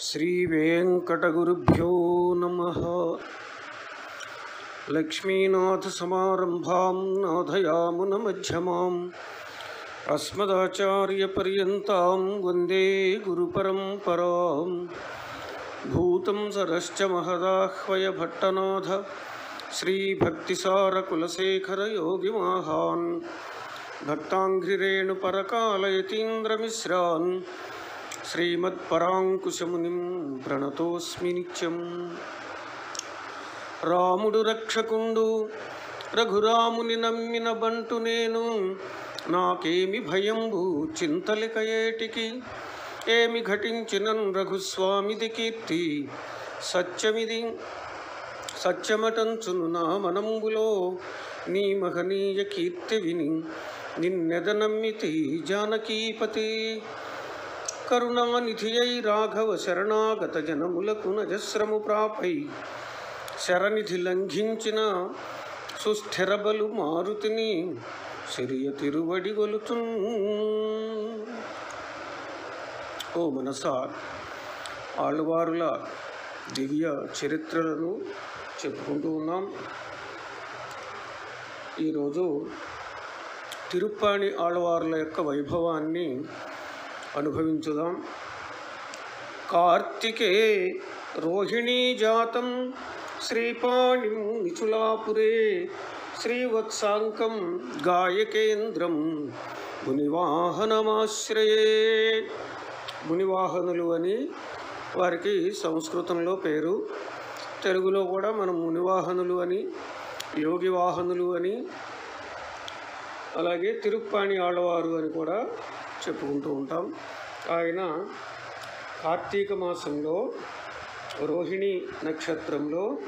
श्रीवेङ्कटगुरुभ्यो नमः। लक्ष्मीनाथसमारम्भां नाथयामुनमध्यमाम् अस्मदाचार्यपर्यन्तां वन्दे गुरुपरम्परां भूतं सरश्च महदाह्वयभट्टनाथ श्रीभक्तिसारकुलशेखरयोगिमाहान्। भक्ताङ्घ्रिरेणुपरकालयतीन्द्रमिश्रान्। శ్రీమత్పరాంకుశమునిం ప్రణతోస్మి నిత్యం రాముడు రక్షకుండు రఘురాముని నమ్మిన బంటు నేను నాకేమి భయంబు చింతలిక ఏటికి ఏమి ఘటించినన్ రఘుస్వామిది కీర్తి సత్యమిది సత్యమటంచును నా మనంబులో నీ మహనీయ కీర్తి విని నిన్నెద నమ్మితి జానకీపతి కరుణానిధియై రాఘవ శరణాగత జనములకు నజశ్రము ప్రాపై. శరనిధి లంఘించిన సుస్థిరబలు మారుతిని సిరియ తిరువడి గొలుతు ఓ మనసా ఆళ్ళవారుల దివ్య చరిత్రలను చెప్పుకుంటూ ఉన్నాం. ఈరోజు తిరుప్పాణి ఆళ్ళవారుల యొక్క వైభవాన్ని అనుభవించుదాం. కార్తికే రోహిణీ జాతం శ్రీపాణిం నిచులాపురే శ్రీవత్సాంకం గాయకేంద్రం మునివాహనమాశ్రయే. మునివాహనులు అని వారికి సంస్కృతంలో పేరు. తెలుగులో కూడా మనం మునివాహనులు అని యోగి వాహనులు అని అలాగే తిరుప్పాణి ఆడవారు అని కూడా చెప్పుకుంటూ ఉంటాం. ఆయన కార్తీక మాసంలో రోహిణి నక్షత్రంలో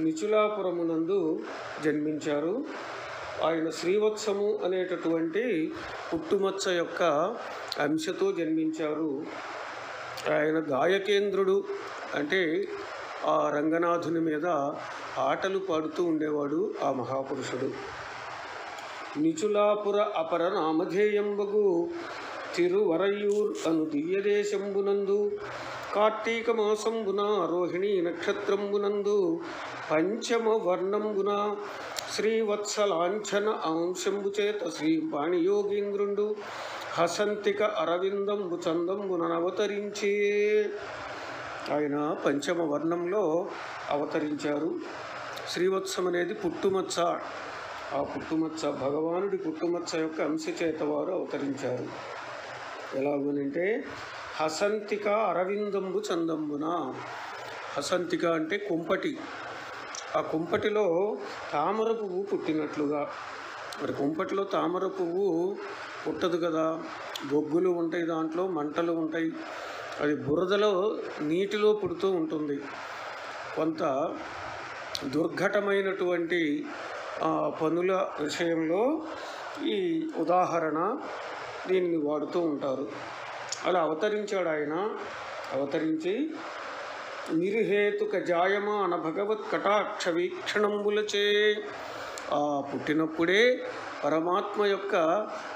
నిచులాపురమునందు జన్మించారు. ఆయన శ్రీవత్సము అనేటటువంటి పుట్టుమచ్చ యొక్క అంశతో జన్మించారు. ఆయన గాయకేంద్రుడు అంటే ఆ రంగనాథుని మీద ఆటలు పాడుతూ ఉండేవాడు ఆ మహాపురుషుడు. నిచులాపుర అపర నామధేయంబగు తిరువరయూర్ అను దివ్యదేశంబునందు కార్తీక మాసంబున రోహిణీ నక్షత్రంబునందు పంచమ వర్ణంబున శ్రీవత్సలాంఛన అంశంబు చేత శ్రీ పాణియోగీంద్రుండు హసంతిక అరవిందంబు చందంబునవతరించే ఆయన పంచమ వర్ణంలో అవతరించారు. శ్రీవత్సం అనేది పుట్టుమచ్చ. ఆ పుట్టుమచ్చ భగవానుడి పుట్టుమచ్చ యొక్క అంశచేత వారు అవతరించారు. ఎలాగనంటే హసంతిక అరవిందంబు చందంబున. హసంతిక అంటే కుంపటి. ఆ కుంపటిలో తామర పువ్వు పుట్టినట్లుగా. మరి కుంపటిలో తామర పువ్వు పుట్టదు కదా. బొగ్గులు ఉంటాయి దాంట్లో మంటలు ఉంటాయి. అది బురదలో నీటిలో పుడుతూ ఉంటుంది. కొంత దుర్ఘటమైనటువంటి పనుల విషయంలో ఈ ఉదాహరణ దీన్ని వాడుతూ ఉంటారు. అలా అవతరించాడు ఆయన అవతరించి నిర్హేతుక జాయమాన భగవత్ కటాక్ష వీక్షణంబులచే ఆ పుట్టినప్పుడే పరమాత్మ యొక్క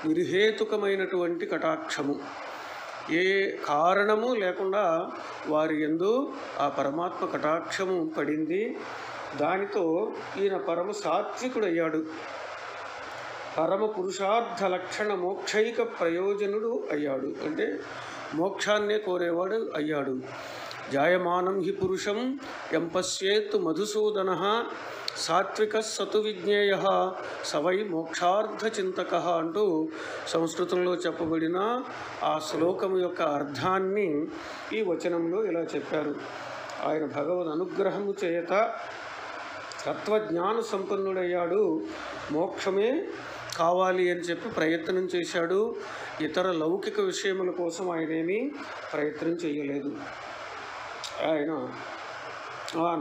నిర్హేతుకమైనటువంటి కటాక్షము. ఏ కారణము లేకుండా వారి ఎందు ఆ పరమాత్మ కటాక్షము పడింది. దానితో ఈయన పరమ సాత్వికుడయ్యాడు. పరమ పురుషార్థ లక్షణ మోక్షైక ప్రయోజనుడు అయ్యాడు. అంటే మోక్షాన్నే కోరేవాడు అయ్యాడు. జాయమానం హి పురుషం ఎంపశ్యేత్ మధుసూదన సాత్విక సతు విజ్ఞేయ సవై మోక్షార్థ చింతక అంటూ సంస్కృతంలో చెప్పబడిన ఆ శ్లోకం యొక్క అర్థాన్ని ఈ వచనంలో ఇలా చెప్పారు. ఆయన భగవద్ అనుగ్రహము చేత తత్వజ్ఞాన సంపన్నుడయ్యాడు. మోక్షమే కావాలి అని చెప్పి ప్రయత్నం చేశాడు. ఇతర లౌకిక విషయముల కోసం ఆయనేమీ ప్రయత్నం చేయలేదు. ఆయన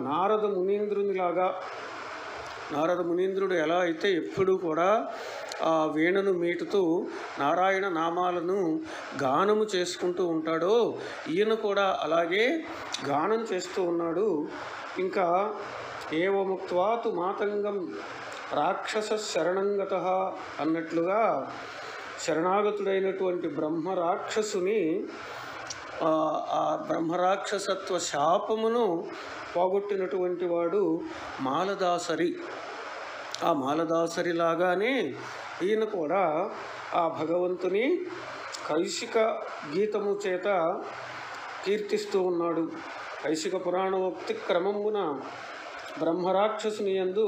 నారద మునీంద్రునిలాగా నారద మునీంద్రుడు ఎలా అయితే ఎప్పుడూ కూడా ఆ వీణను మీటుతూ నారాయణ నామాలను గానము చేసుకుంటూ ఉంటాడో ఈయన కూడా అలాగే గానం చేస్తూ ఉన్నాడు. ఇంకా ఏవముక్త్వాతు మాతంగం రాక్షస శరణంగత అన్నట్లుగా శరణాగతుడైనటువంటి బ్రహ్మ రాక్షసుని ఆ ఆ బ్రహ్మరాక్షసత్వ శాపమును పోగొట్టినటువంటి వాడు మాలదాసరి. ఆ మాలదాసరి లాగానే ఈయన కూడా ఆ భగవంతుని కైశిక గీతము చేత కీర్తిస్తూ ఉన్నాడు. కైశిక పురాణోక్తి క్రమమున బ్రహ్మరాక్షసుని యందు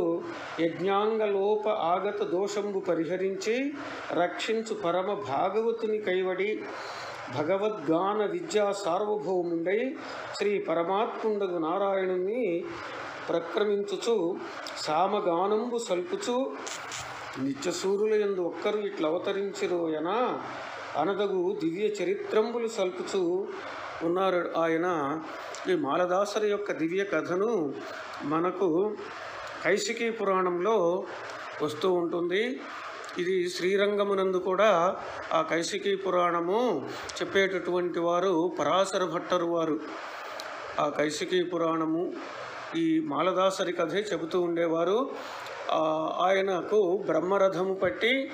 యజ్ఞాంగలోప ఆగత దోషంబు పరిహరించి రక్షించు పరమ భాగవతుని కైవడి భగవద్గాన విద్యా సార్వభౌముండై శ్రీ పరమాత్ముండగు నారాయణుని ప్రక్రమించుచు సామగానంబు సల్పుచు నిత్యసూరుల యందు ఒక్కరు ఇట్లా అవతరించిరోయన అనదగు దివ్య చరిత్రంబులు సల్పుచు ఉన్నారు ఆయన ఈ మాలదాసరి యొక్క దివ్య కథను మనకు కైశికీ పురాణంలో వస్తూ ఉంటుంది. ఇది శ్రీరంగమునందు కూడా ఆ కైశికీ పురాణము చెప్పేటటువంటి వారు పరాశర భట్టరు వారు. ఆ కైశికీ పురాణము ఈ మాలదాసరి కథే చెబుతూ ఉండేవారు. ఆయనకు బ్రహ్మరథము పట్టి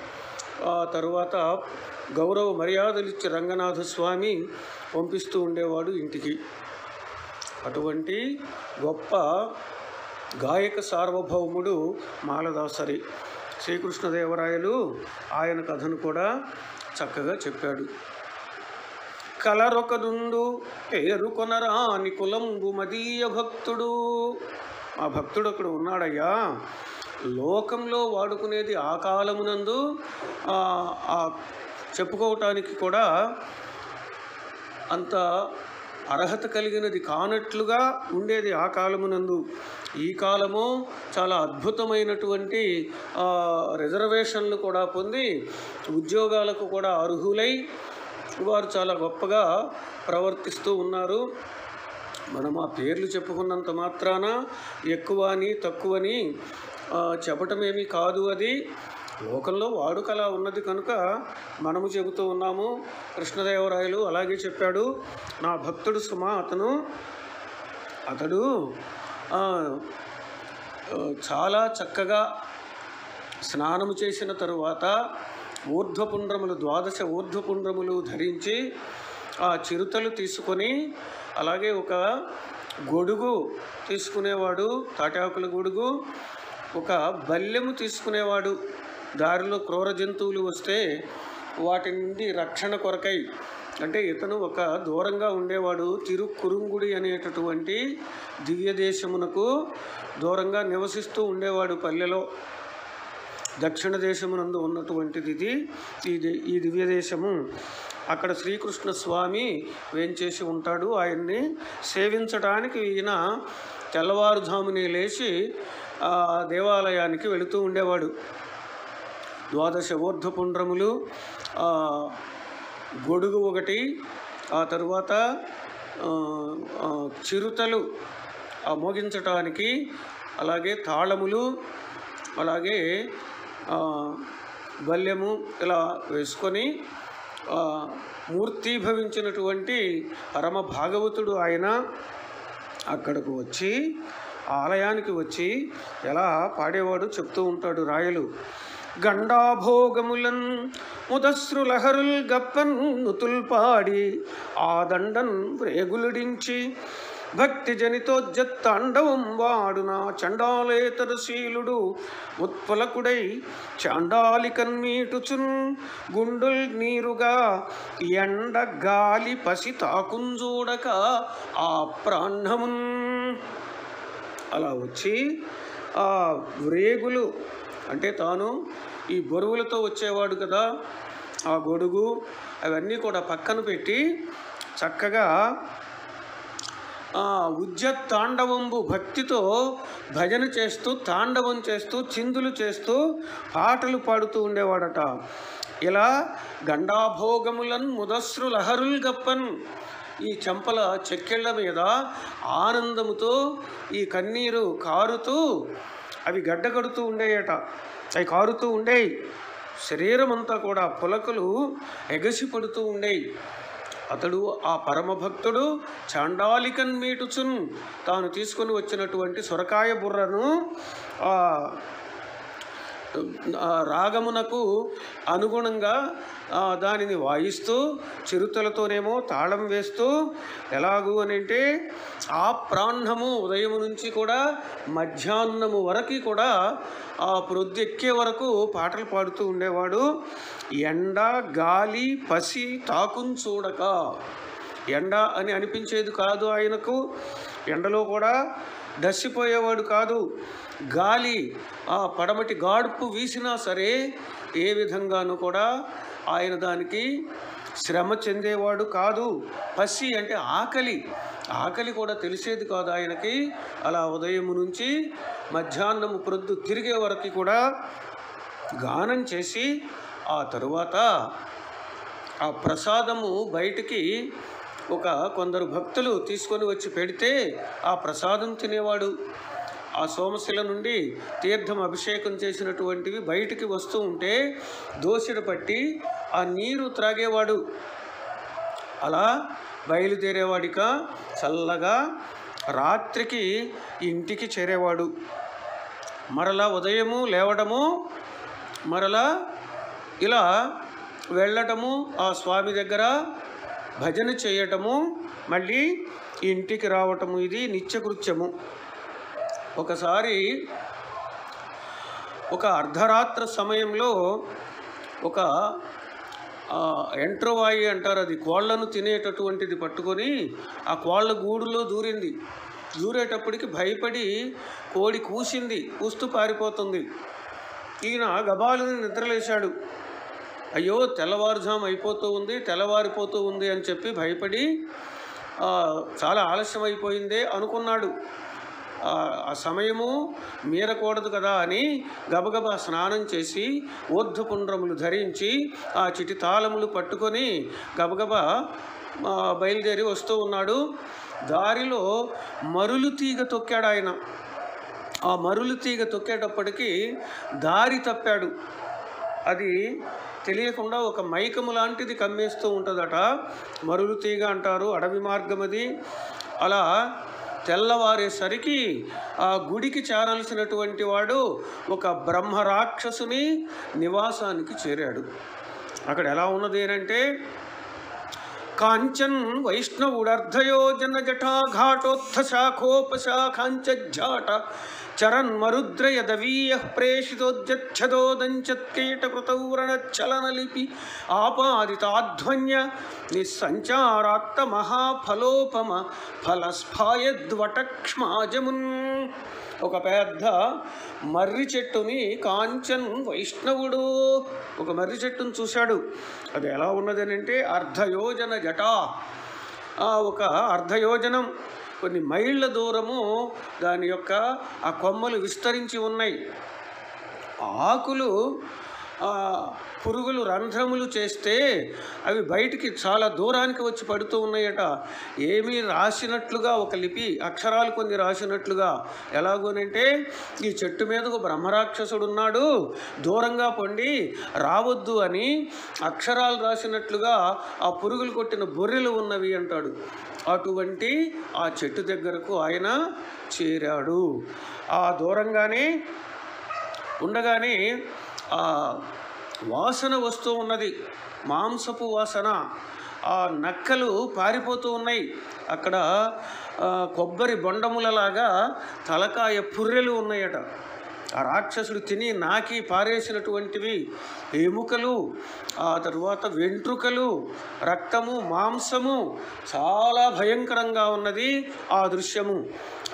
ఆ తరువాత గౌరవ మర్యాదలు ఇచ్చి రంగనాథ స్వామి పంపిస్తూ ఉండేవాడు ఇంటికి. అటువంటి గొప్ప గాయక సార్వభౌముడు మాలదాసరి శ్రీకృష్ణదేవరాయలు ఆయన కథను కూడా చక్కగా చెప్పాడు. కలరొకదుండు పేరు కొనరాని కులంబు మదీయ భక్తుడు. ఆ భక్తుడు అక్కడ ఉన్నాడయ్యా. లోకంలో వాడుకునేది ఆ కాలమునందు చెప్పుకోవటానికి కూడా అంత అర్హత కలిగినది కానట్లుగా ఉండేది ఆ కాలమునందు. ఈ కాలము చాలా అద్భుతమైనటువంటి రిజర్వేషన్లు కూడా పొంది ఉద్యోగాలకు కూడా అర్హులై వారు చాలా గొప్పగా ప్రవర్తిస్తూ ఉన్నారు. మనం ఆ పేర్లు చెప్పుకున్నంత మాత్రాన ఎక్కువ అని తక్కువని చెప్పటమేమీ కాదు అది. లోకంలో వాడుకలా ఉన్నది కనుక మనము చెబుతూ ఉన్నాము. కృష్ణదేవరాయలు అలాగే చెప్పాడు నా భక్తుడు సుమ అతను అతడు చాలా చక్కగా స్నానము చేసిన తరువాత ఊర్ధ్వపుండ్రములు ద్వాదశ ఊర్ధ్వపుండ్రములు ధరించి ఆ చిరుతలు తీసుకొని అలాగే ఒక గొడుగు తీసుకునేవాడు తాటాకుల గొడుగు ఒక బల్లెము తీసుకునేవాడు. దారిలో క్రూర జంతువులు వస్తే వాటి నుండి రక్షణ కొరకై అంటే ఇతను ఒక దూరంగా ఉండేవాడు తిరుకురుంగుడి అనేటటువంటి దివ్య దేశమునకు దూరంగా నివసిస్తూ ఉండేవాడు పల్లెలో. దక్షిణ దేశమునందు ఉన్నటువంటిది ఇది. ఈ ఈ దివ్య దేశము అక్కడ శ్రీకృష్ణ స్వామి వేంచేసి ఉంటాడు? ఆయన్ని సేవించడానికి ఈయన తెల్లవారుజామునే లేచి దేవాలయానికి వెళుతూ ఉండేవాడు. ద్వాదశ ఊర్ధ్వపుండ్రములు గొడుగు ఒకటి ఆ తరువాత చిరుతలు మోగించటానికి అలాగే తాళములు అలాగే బల్యము ఇలా వేసుకొని మూర్తిభవించినటువంటి మూర్తీభవించినటువంటి పరమ భాగవతుడు ఆయన అక్కడకు వచ్చి ఆలయానికి వచ్చి ఎలా పాడేవాడు చెప్తూ ఉంటాడు రాయలు. గండాభోగములన్ ముదస్రులహరుల్ గప్పన్ నుతుల్ పాడి ఆ రేగులుడించి భక్తి జనితోజ్జత్తాండవం వాడున చండాలేతరశీలుడు ఉత్పలకుడై చాండాలికన్మీటుచున్ గుండుల్ నీరుగా ఎండ గాలి పసి తాకుంజూడక ఆ ప్రాణమున్ అలా వచ్చి ఆ వ్రేగులు అంటే తాను ఈ బరువులతో వచ్చేవాడు కదా ఆ గొడుగు అవన్నీ కూడా పక్కన పెట్టి చక్కగా ఆ ఉజ్జ తాండవంబు భక్తితో భజన చేస్తూ తాండవం చేస్తూ చిందులు చేస్తూ పాటలు పాడుతూ ఉండేవాడట. ఇలా గండాభోగములన్ ముదస్రు లహరుల్ గప్పన్ ఈ చెంపల చెక్కిళ్ళ మీద ఆనందముతో ఈ కన్నీరు కారుతూ అవి గడ్డగడుతూ ఉండేయట. అవి కారుతూ ఉండేవి శరీరం అంతా కూడా పులకలు ఎగసి పడుతూ ఉండేవి అతడు ఆ పరమభక్తుడు చాండాలికన్ మీటుచున్. తాను తీసుకొని వచ్చినటువంటి సొరకాయ బుర్రను రాగమునకు అనుగుణంగా దానిని వాయిస్తూ చిరుతలతోనేమో తాళం వేస్తూ ఎలాగూ అని అంటే ఆ ప్రాణము ఉదయం నుంచి కూడా మధ్యాహ్నము వరకు కూడా ఆ ప్రొద్దెక్కే వరకు పాటలు పాడుతూ ఉండేవాడు. ఎండ గాలి పసి తాకుని చూడక. ఎండ అని అనిపించేది కాదు ఆయనకు. ఎండలో కూడా దసిపోయేవాడు కాదు. గాలి ఆ పడమటి గాడుపు వీసినా సరే ఏ విధంగానూ కూడా ఆయన దానికి శ్రమ చెందేవాడు కాదు. పసి అంటే ఆకలి. ఆకలి కూడా తెలిసేది కాదు ఆయనకి. అలా ఉదయం నుంచి మధ్యాహ్నము ప్రొద్దు తిరిగే వరకు కూడా గానం చేసి ఆ తరువాత ఆ ప్రసాదము బయటికి ఒక కొందరు భక్తులు తీసుకొని వచ్చి పెడితే ఆ ప్రసాదం తినేవాడు. ఆ సోమశిల నుండి తీర్థం అభిషేకం చేసినటువంటివి బయటికి వస్తూ ఉంటే దోషుడు పట్టి ఆ నీరు త్రాగేవాడు. అలా బయలుదేరేవాడిక చల్లగా రాత్రికి ఇంటికి చేరేవాడు. మరలా ఉదయము లేవడము మరలా ఇలా వెళ్ళటము ఆ స్వామి దగ్గర భజన చేయటము మళ్ళీ ఇంటికి రావటము ఇది నిత్యకృత్యము. ఒకసారి ఒక అర్ధరాత్ర సమయంలో ఒక ఎంట్రోవాయి అంటారు అది కోళ్ళను తినేటటువంటిది పట్టుకొని ఆ కోళ్ళ గూడులో దూరింది. దూరేటప్పటికి భయపడి కోడి కూసింది కూస్తూ పారిపోతుంది. ఈయన గబాలని నిద్రలేశాడు. అయ్యో తెల్లవారుజాము అయిపోతూ ఉంది తెల్లవారిపోతూ ఉంది అని చెప్పి భయపడి చాలా ఆలస్యం అయిపోయిందే అనుకున్నాడు. ఆ సమయము మీరకూడదు కదా అని గబగబా స్నానం చేసి ఊర్ధపుండ్రములు ధరించి ఆ చిటి తాళములు పట్టుకొని గబగబా బయలుదేరి వస్తూ ఉన్నాడు. దారిలో మరులు తీగ తొక్కాడు ఆయన. ఆ మరులు తీగ తొక్కేటప్పటికీ దారి తప్పాడు. అది తెలియకుండా ఒక మైకము లాంటిది కమ్మేస్తూ ఉంటుందట. మరులు తీగ అంటారు అడవి మార్గం అది అలా తెల్లవారేసరికి ఆ గుడికి చేరాల్సినటువంటి వాడు ఒక బ్రహ్మరాక్షసుని నివాసానికి చేరాడు. అక్కడ ఎలా ఉన్నది అంటే కాంచన్ వైష్ణవుడర్ధయోజన జటాఘాటోత్థ శాఖోపశాఖాంచాట చరన్మరుద్రయదవీయ ప్రేషితోజ్జచ్చదోదంచత్కీటకృతౌరణచ్చలనలిపి ఆపాదితాధ్వన్య నిస్సంచారాత్త మహాఫలోపమ ఫలస్ఫాయద్వటక్ష్మాజమున్ ఒక పెద్ద మర్రి చెట్టుని కాంచన్ వైష్ణవుడు ఒక మర్రి చెట్టును చూశాడు. అది ఎలా ఉన్నదనంటే అర్ధయోజన జటా. ఒక అర్ధయోజనం కొన్ని మైళ్ళ దూరము దాని యొక్క ఆ కొమ్మలు విస్తరించి ఉన్నాయి. ఆకులు పురుగులు రంధ్రములు చేస్తే అవి బయటికి చాలా దూరానికి వచ్చి పడుతూ ఉన్నాయట. ఏమీ రాసినట్లుగా ఒక లిపి అక్షరాలు కొన్ని రాసినట్లుగా ఎలాగోనంటే ఈ చెట్టు మీద ఒక బ్రహ్మరాక్షసుడు ఉన్నాడు. దూరంగా పొండి రావద్దు అని అక్షరాలు రాసినట్లుగా ఆ పురుగులు కొట్టిన బొర్రెలు ఉన్నవి అంటాడు. అటువంటి ఆ చెట్టు దగ్గరకు ఆయన చేరాడు. ఆ దూరంగానే ఉండగానే వాసన వస్తూ ఉన్నది. మాంసపు వాసన. ఆ నక్కలు పారిపోతూ ఉన్నాయి. అక్కడ కొబ్బరి బొండములలాగా తలకాయ పుర్రెలు ఉన్నాయట. ఆ రాక్షసుడు తిని నాకి పారేసినటువంటివి ఎముకలు ఆ తరువాత వెంట్రుకలు రక్తము మాంసము. చాలా భయంకరంగా ఉన్నది ఆ దృశ్యము.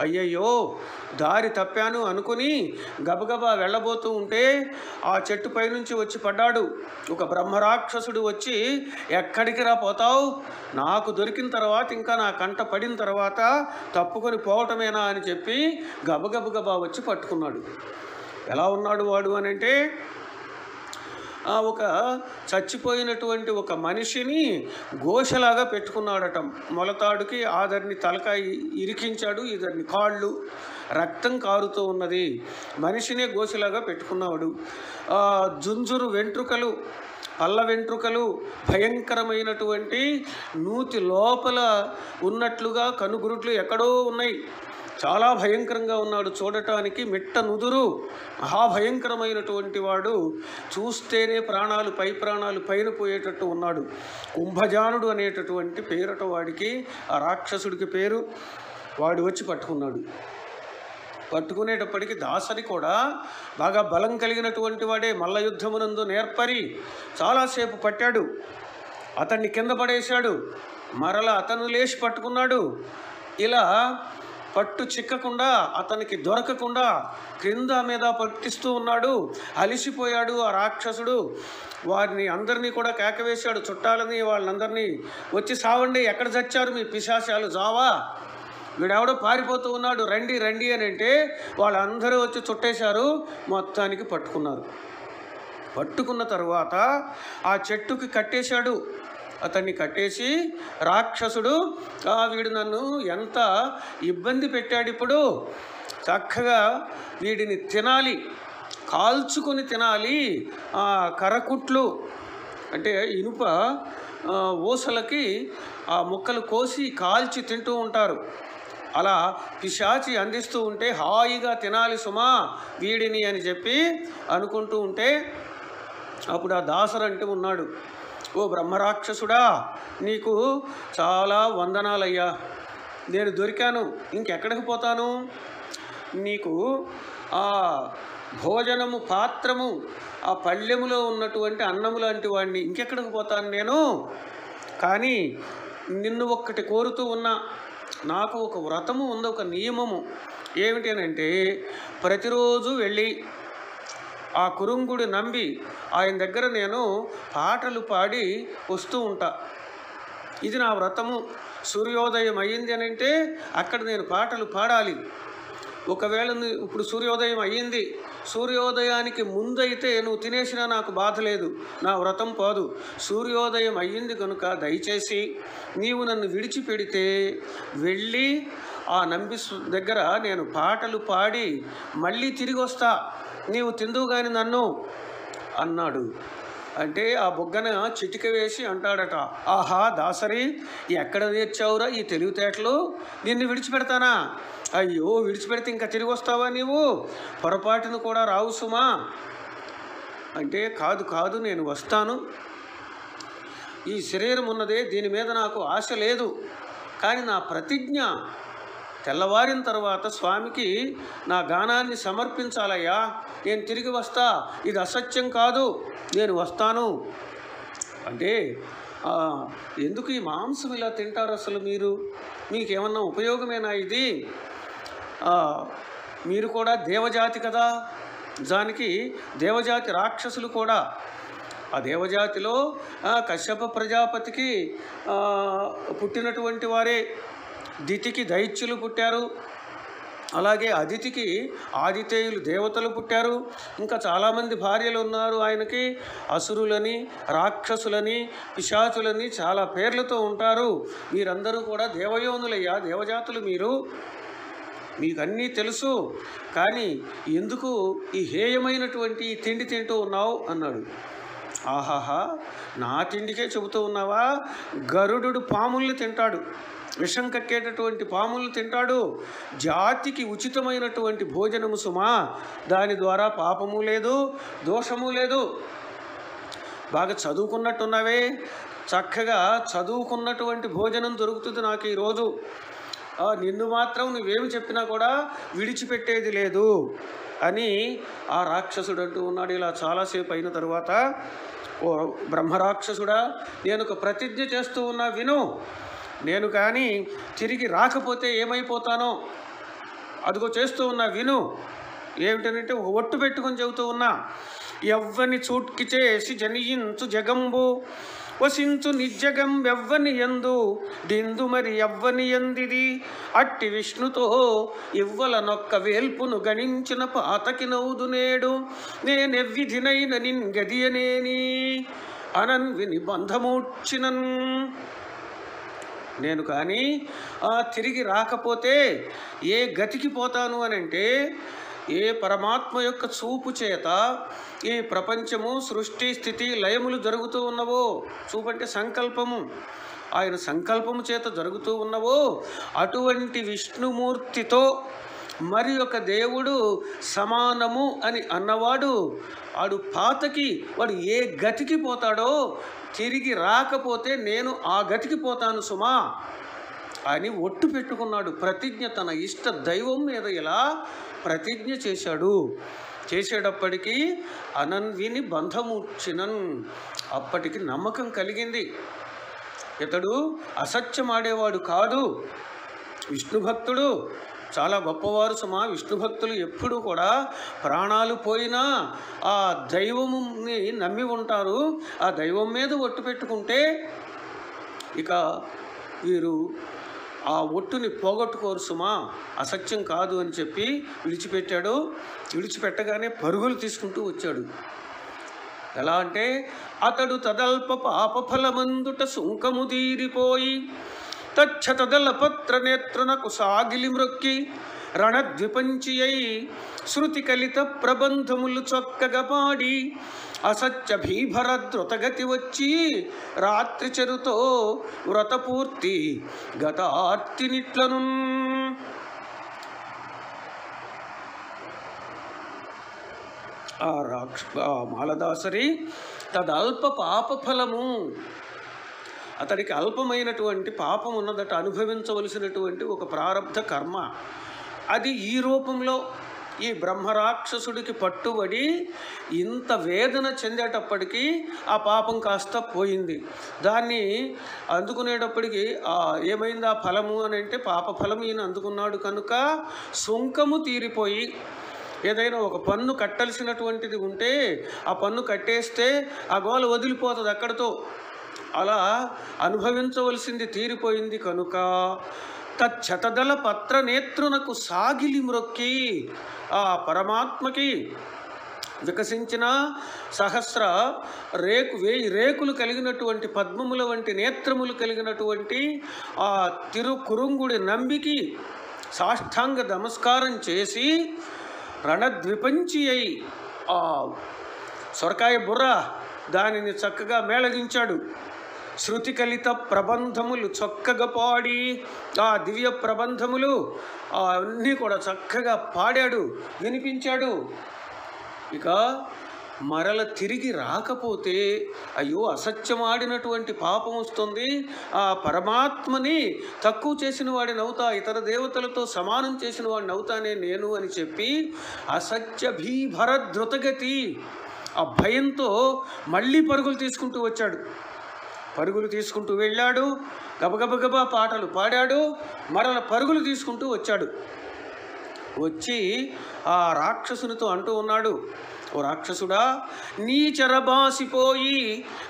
అయ్యయ్యో దారి తప్పాను అనుకుని గబగబా వెళ్ళబోతూ ఉంటే ఆ చెట్టు పైనుంచి వచ్చి పడ్డాడు. ఒక బ్రహ్మరాక్షసుడు వచ్చి ఎక్కడికి రా పోతావు? నాకు దొరికిన తర్వాత ఇంకా నా కంట పడిన తర్వాత తప్పుకొని పోవటమేనా? అని చెప్పి గబగబగబా వచ్చి పట్టుకున్నాడు. ఎలా ఉన్నాడు వాడు? అని అంటే ఒక చచ్చిపోయినటువంటి ఒక మనిషిని గోషలాగా పెట్టుకున్నాడట. మొలతాడుకి ఆదరిని తలకాయ ఇరికించాడు. ఇద్దరిని కాళ్ళు రక్తం కారుతూ ఉన్నది. మనిషినే గోషలాగా పెట్టుకున్నాడు. జుంజురు వెంట్రుకలు పళ్ళ వెంట్రుకలు భయంకరమైనటువంటి నూతి లోపల ఉన్నట్లుగా కనుగురుట్లు ఎక్కడో ఉన్నాయి. చాలా భయంకరంగా ఉన్నాడు. చూడటానికి మిట్ట నుదురు మహాభయంకరమైనటువంటి వాడు. చూస్తేనే ప్రాణాలు పై ప్రాణాలు పైన పోయేటట్టు ఉన్నాడు. కుంభజానుడు అనేటటువంటి పేరట వాడికి ఆ రాక్షసుడికి పేరు వాడు వచ్చి పట్టుకున్నాడు. పట్టుకునేటప్పటికి దాసరి కూడా బాగా బలం కలిగినటువంటి వాడే మల్ల యుద్ధమునందు నేర్పరి చాలాసేపు పట్టాడు. అతన్ని కింద పడేశాడు. మరలా అతను లేచి పట్టుకున్నాడు. ఇలా పట్టు చిక్కకుండా అతనికి దొరకకుండా క్రింద మీద పట్టిస్తూ ఉన్నాడు. అలిసిపోయాడు ఆ రాక్షసుడు. వారిని అందరినీ కూడా కేకవేశాడు. చుట్టాలని వాళ్ళందరినీ వచ్చి సావండి ఎక్కడ చచ్చారు మీ పిశాశాలు జావా. వీడెవడో పారిపోతూ ఉన్నాడు. రండి రండి అని అంటే వాళ్ళందరూ వచ్చి చుట్టేశారు. మొత్తానికి పట్టుకున్నారు. పట్టుకున్న తర్వాత ఆ చెట్టుకి కట్టేశాడు. అతన్ని కట్టేసి రాక్షసుడు వీడు నన్ను ఎంత ఇబ్బంది పెట్టాడు ఇప్పుడు? చక్కగా వీడిని తినాలి కాల్చుకొని తినాలి ఆ కరకుట్లు. అంటే ఇనుప ఊసలకి ఆ ముక్కలు కోసి కాల్చి తింటూ ఉంటారు. అలా పిశాచి అందిస్తూ ఉంటే హాయిగా తినాలి సుమా వీడిని అని చెప్పి అనుకుంటూ ఉంటే అప్పుడు ఆ దాసరు అంటే ఉన్నాడు. ఓ బ్రహ్మరాక్షసుడా నీకు చాలా వందనాలయ్యా. నేను దొరికాను ఇంకెక్కడికి పోతాను? నీకు ఆ భోజనము పాత్రము ఆ పళ్ళెములో ఉన్నటువంటి అన్నము లాంటి వాడిని ఇంకెక్కడికి పోతాను నేను? కానీ నిన్ను ఒక్కటి కోరుతూ ఉన్నా నాకు ఒక వ్రతము ఉంది ఒక నియమము. ఏమిటి అని అంటే ప్రతిరోజు వెళ్ళి ఆ కురుంగుడు నంబి ఆయన దగ్గర నేను పాటలు పాడి వస్తూ ఉంటా. ఇది నా వ్రతము. సూర్యోదయం అయ్యింది అని అంటే అక్కడ నేను పాటలు పాడాలి. ఒకవేళ ఇప్పుడు సూర్యోదయం అయ్యింది. సూర్యోదయానికి ముందైతే నువ్వు తినేసినా నాకు బాధ లేదు. నా వ్రతం పోదు. సూర్యోదయం అయ్యింది కనుక దయచేసి నీవు నన్ను విడిచిపెడితే వెళ్ళి ఆ నంబి దగ్గర నేను పాటలు పాడి మళ్ళీ తిరిగి వస్తా నీవు తిందువు కానీ నన్ను అన్నాడు. అంటే ఆ బుగ్గన చిటిక వేసి అంటాడట ఆహా దాసరి ఎక్కడ నేర్చావురా ఈ తెలివితేటలు? నిన్ను విడిచిపెడతానా? అయ్యో విడిచిపెడితే ఇంకా తిరిగి వస్తావా నీవు? పొరపాటును కూడా రావు సుమా. అంటే కాదు కాదు నేను వస్తాను. ఈ శరీరం ఉన్నదే దీని మీద నాకు ఆశ లేదు. కానీ నా ప్రతిజ్ఞ తెల్లవారిన తర్వాత స్వామికి నా గానాన్ని సమర్పించాలయ్యా. నేను తిరిగి వస్తా. ఇది అసత్యం కాదు. నేను వస్తాను. అంటే ఎందుకు ఈ మాంసం ఇలా తింటారు అసలు మీరు? మీకేమన్నా ఉపయోగమేనా ఇది? మీరు కూడా దేవజాతి కదా. దానికి దేవజాతి రాక్షసులు కూడా. ఆ దేవజాతిలో కశ్యప ప్రజాపతికి పుట్టినటువంటి వారే. దితికి దైత్యులు పుట్టారు. అలాగే అదితికి ఆదితేయులు దేవతలు పుట్టారు. ఇంకా చాలామంది భార్యలు ఉన్నారు ఆయనకి. అసురులని రాక్షసులని పిశాచులని చాలా పేర్లతో ఉంటారు. మీరందరూ కూడా దేవయోనులయ్యా దేవజాతులు మీరు. మీకు అన్నీ తెలుసు. కానీ ఎందుకు ఈ హేయమైనటువంటి ఈ తిండి తింటూ ఉన్నావు? అన్నాడు. ఆహాహా నా తిండికే చెబుతూ ఉన్నావా? గరుడు పాముల్ని తింటాడు. విషం కక్కేటటువంటి పాములు తింటాడు. జాతికి ఉచితమైనటువంటి భోజనము సుమా. దాని ద్వారా పాపము లేదు దోషము లేదు. బాగా చదువుకున్నట్టున్నావే. చక్కగా చదువుకున్నటువంటి భోజనం దొరుకుతుంది నాకు ఈరోజు నిన్ను మాత్రం నువ్వేమి చెప్పినా కూడా విడిచిపెట్టేది లేదు అని ఆ రాక్షసుడు అంటూ ఉన్నాడు. ఇలా చాలాసేపు అయిన తరువాత ఓ బ్రహ్మరాక్షసుడా నేను ఒక ప్రతిజ్ఞ చేస్తూ ఉన్నా విను. నేను కానీ తిరిగి రాకపోతే ఏమైపోతానో అదిగో చేస్తూ ఉన్నా విను. ఏమిటనంటే ఒక ఒట్టు పెట్టుకొని చెబుతూ ఉన్నా ఎవ్వని చూట్కి చేసి జనియించు జగంబు వసించు నిజగం ఎవ్వని ఎందు దిందు మరి ఎవ్వని ఎందిది? అట్టి విష్ణుతో ఇవ్వల నొక్క వేల్పును గణించిన పాతకి నవ్వుదు నేడు నేనెవ్విధినైన నిన్ గదియనేని అనన్ విని బంధమూర్చినన్. నేను కానీ తిరిగి రాకపోతే ఏ గతికి పోతాను అని అంటే ఏ పరమాత్మ యొక్క చూపు చేత ఈ ప్రపంచము సృష్టి స్థితి లయములు జరుగుతూ ఉన్నవో చూపు అంటే సంకల్పము. ఆయన సంకల్పము చేత జరుగుతూ ఉన్నవో అటువంటి విష్ణుమూర్తితో మరి ఒక దేవుడు సమానము అని అన్నవాడు వాడు పాతకి వాడు ఏ గతికి పోతాడో తిరిగి రాకపోతే నేను ఆ గతికి పోతాను సుమా అని ఒట్టు పెట్టుకున్నాడు. ప్రతిజ్ఞ తన ఇష్ట దైవం మీద ఇలా ప్రతిజ్ఞ చేశాడు. చేసేటప్పటికీ అనన్విని బంధముచ్చినన్. అప్పటికి నమ్మకం కలిగింది. ఇతడు అసత్యమాడేవాడు కాదు. విష్ణుభక్తుడు. చాలా గొప్పవారు సుమా. విష్ణు భక్తులు ఎప్పుడూ కూడా ప్రాణాలు పోయినా ఆ దైవముని నమ్మి ఉంటారు. ఆ దైవం మీద ఒట్టు పెట్టుకుంటే ఇక వీరు ఆ ఒట్టుని పోగొట్టుకోరు సుమా. అసత్యం కాదు అని చెప్పి విడిచిపెట్టాడు. విడిచిపెట్టగానే పరుగులు తీసుకుంటూ వచ్చాడు. ఎలా అంటే అతడు తదల్ప పాప ఫలమందుట సుంకము తీరిపోయి తచ్చతదల పత్ర సాగిలి మ్రొక్కి రణద్విపంచి అయి శృతి కలిత ప్రబంధములు చొక్కగా పాడి అసత్య భీభర ద్రుతగతి వచ్చి రాత్రి చెరుతో వ్రతపూర్తి గతార్తినిట్లను ఆ రాక్ష మాలదాసరి తదల్ప పాపఫలము అతడికి అల్పమైనటువంటి పాపం ఉన్నదట అనుభవించవలసినటువంటి ఒక ప్రారంధ కర్మ. అది ఈ రూపంలో ఈ బ్రహ్మరాక్షసుడికి పట్టుబడి ఇంత వేదన చెందేటప్పటికీ ఆ పాపం కాస్త పోయింది. దాన్ని అందుకునేటప్పటికి ఏమైంది ఆ ఫలము? అని అంటే పాప ఫలం ఈయన అందుకున్నాడు కనుక సుంకము తీరిపోయి ఏదైనా ఒక పన్ను కట్టాల్సినటువంటిది ఉంటే ఆ పన్ను కట్టేస్తే ఆ గోల వదిలిపోతుంది అక్కడితో. అలా అనుభవించవలసింది తీరిపోయింది కనుక తచ్చతదల పత్ర నేత్రునకు సాగిలి మ్రొక్కి ఆ పరమాత్మకి వికసించిన సహస్ర రేకు వేయి రేకులు కలిగినటువంటి పద్మముల వంటి నేత్రములు కలిగినటువంటి ఆ తిరుకురుంగుడి నంబికి సాష్టాంగ నమస్కారం చేసి రణద్విపంచి అయి ఆ సొరకాయ బుర్ర దానిని చక్కగా మేళగించాడు. శృతి కలిత ప్రబంధములు చక్కగా పాడి ఆ దివ్య ప్రబంధములు అవన్నీ అన్నీ కూడా చక్కగా పాడాడు వినిపించాడు. ఇక మరల తిరిగి రాకపోతే అయ్యో అసత్యమాడినటువంటి పాపం వస్తుంది. ఆ పరమాత్మని తక్కువ చేసిన వాడిని అవుతా ఇతర దేవతలతో సమానం చేసిన వాడిని అవుతానే నేను అని చెప్పి అసత్య భీభర ద్రుతగతి ఆ భయంతో మళ్ళీ పరుగులు తీసుకుంటూ వచ్చాడు. పరుగులు తీసుకుంటూ వెళ్ళాడు. గబగబగబా పాటలు పాడాడు. మరల పరుగులు తీసుకుంటూ వచ్చాడు. వచ్చి ఆ రాక్షసునితో అంటూ ఉన్నాడు. ఓ రాక్షసుడా నీచరబాసిపోయి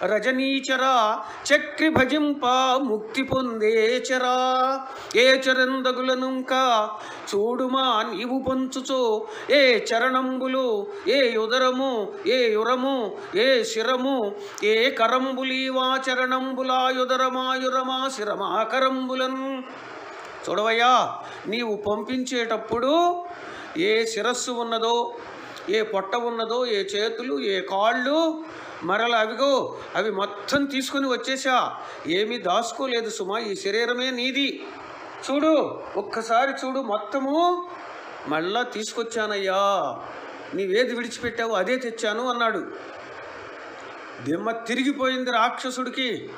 రజనీచరా చక్రి భజింప ముక్తి పొందేచరా ఏ చరందగులనుంకా చూడుమా నీవు పంచుచో ఏ చరణంబులు ఏ ఉదరము ఏ యురము ఏ శిరము ఏ కరంబులీవా చరణంబులా యుదరమాయురమా శిరమా కరంబులను చూడవయ్యా నీవు పంపించేటప్పుడు ఏ శిరస్సు ఉన్నదో ఏ పొట్ట ఉన్నదో ఏ చేతులు ఏ కాళ్ళు మరల అవిగో అవి మొత్తం తీసుకుని వచ్చేసా. ఏమీ దాచుకోలేదు సుమా ఈ శరీరమే నీది. చూడు ఒక్కసారి చూడు మొత్తము మళ్ళా తీసుకొచ్చానయ్యా. నీవేది విడిచిపెట్టావు అదే తెచ్చాను అన్నాడు. దిమ్మ తిరిగిపోయింది రాక్షసుడికి.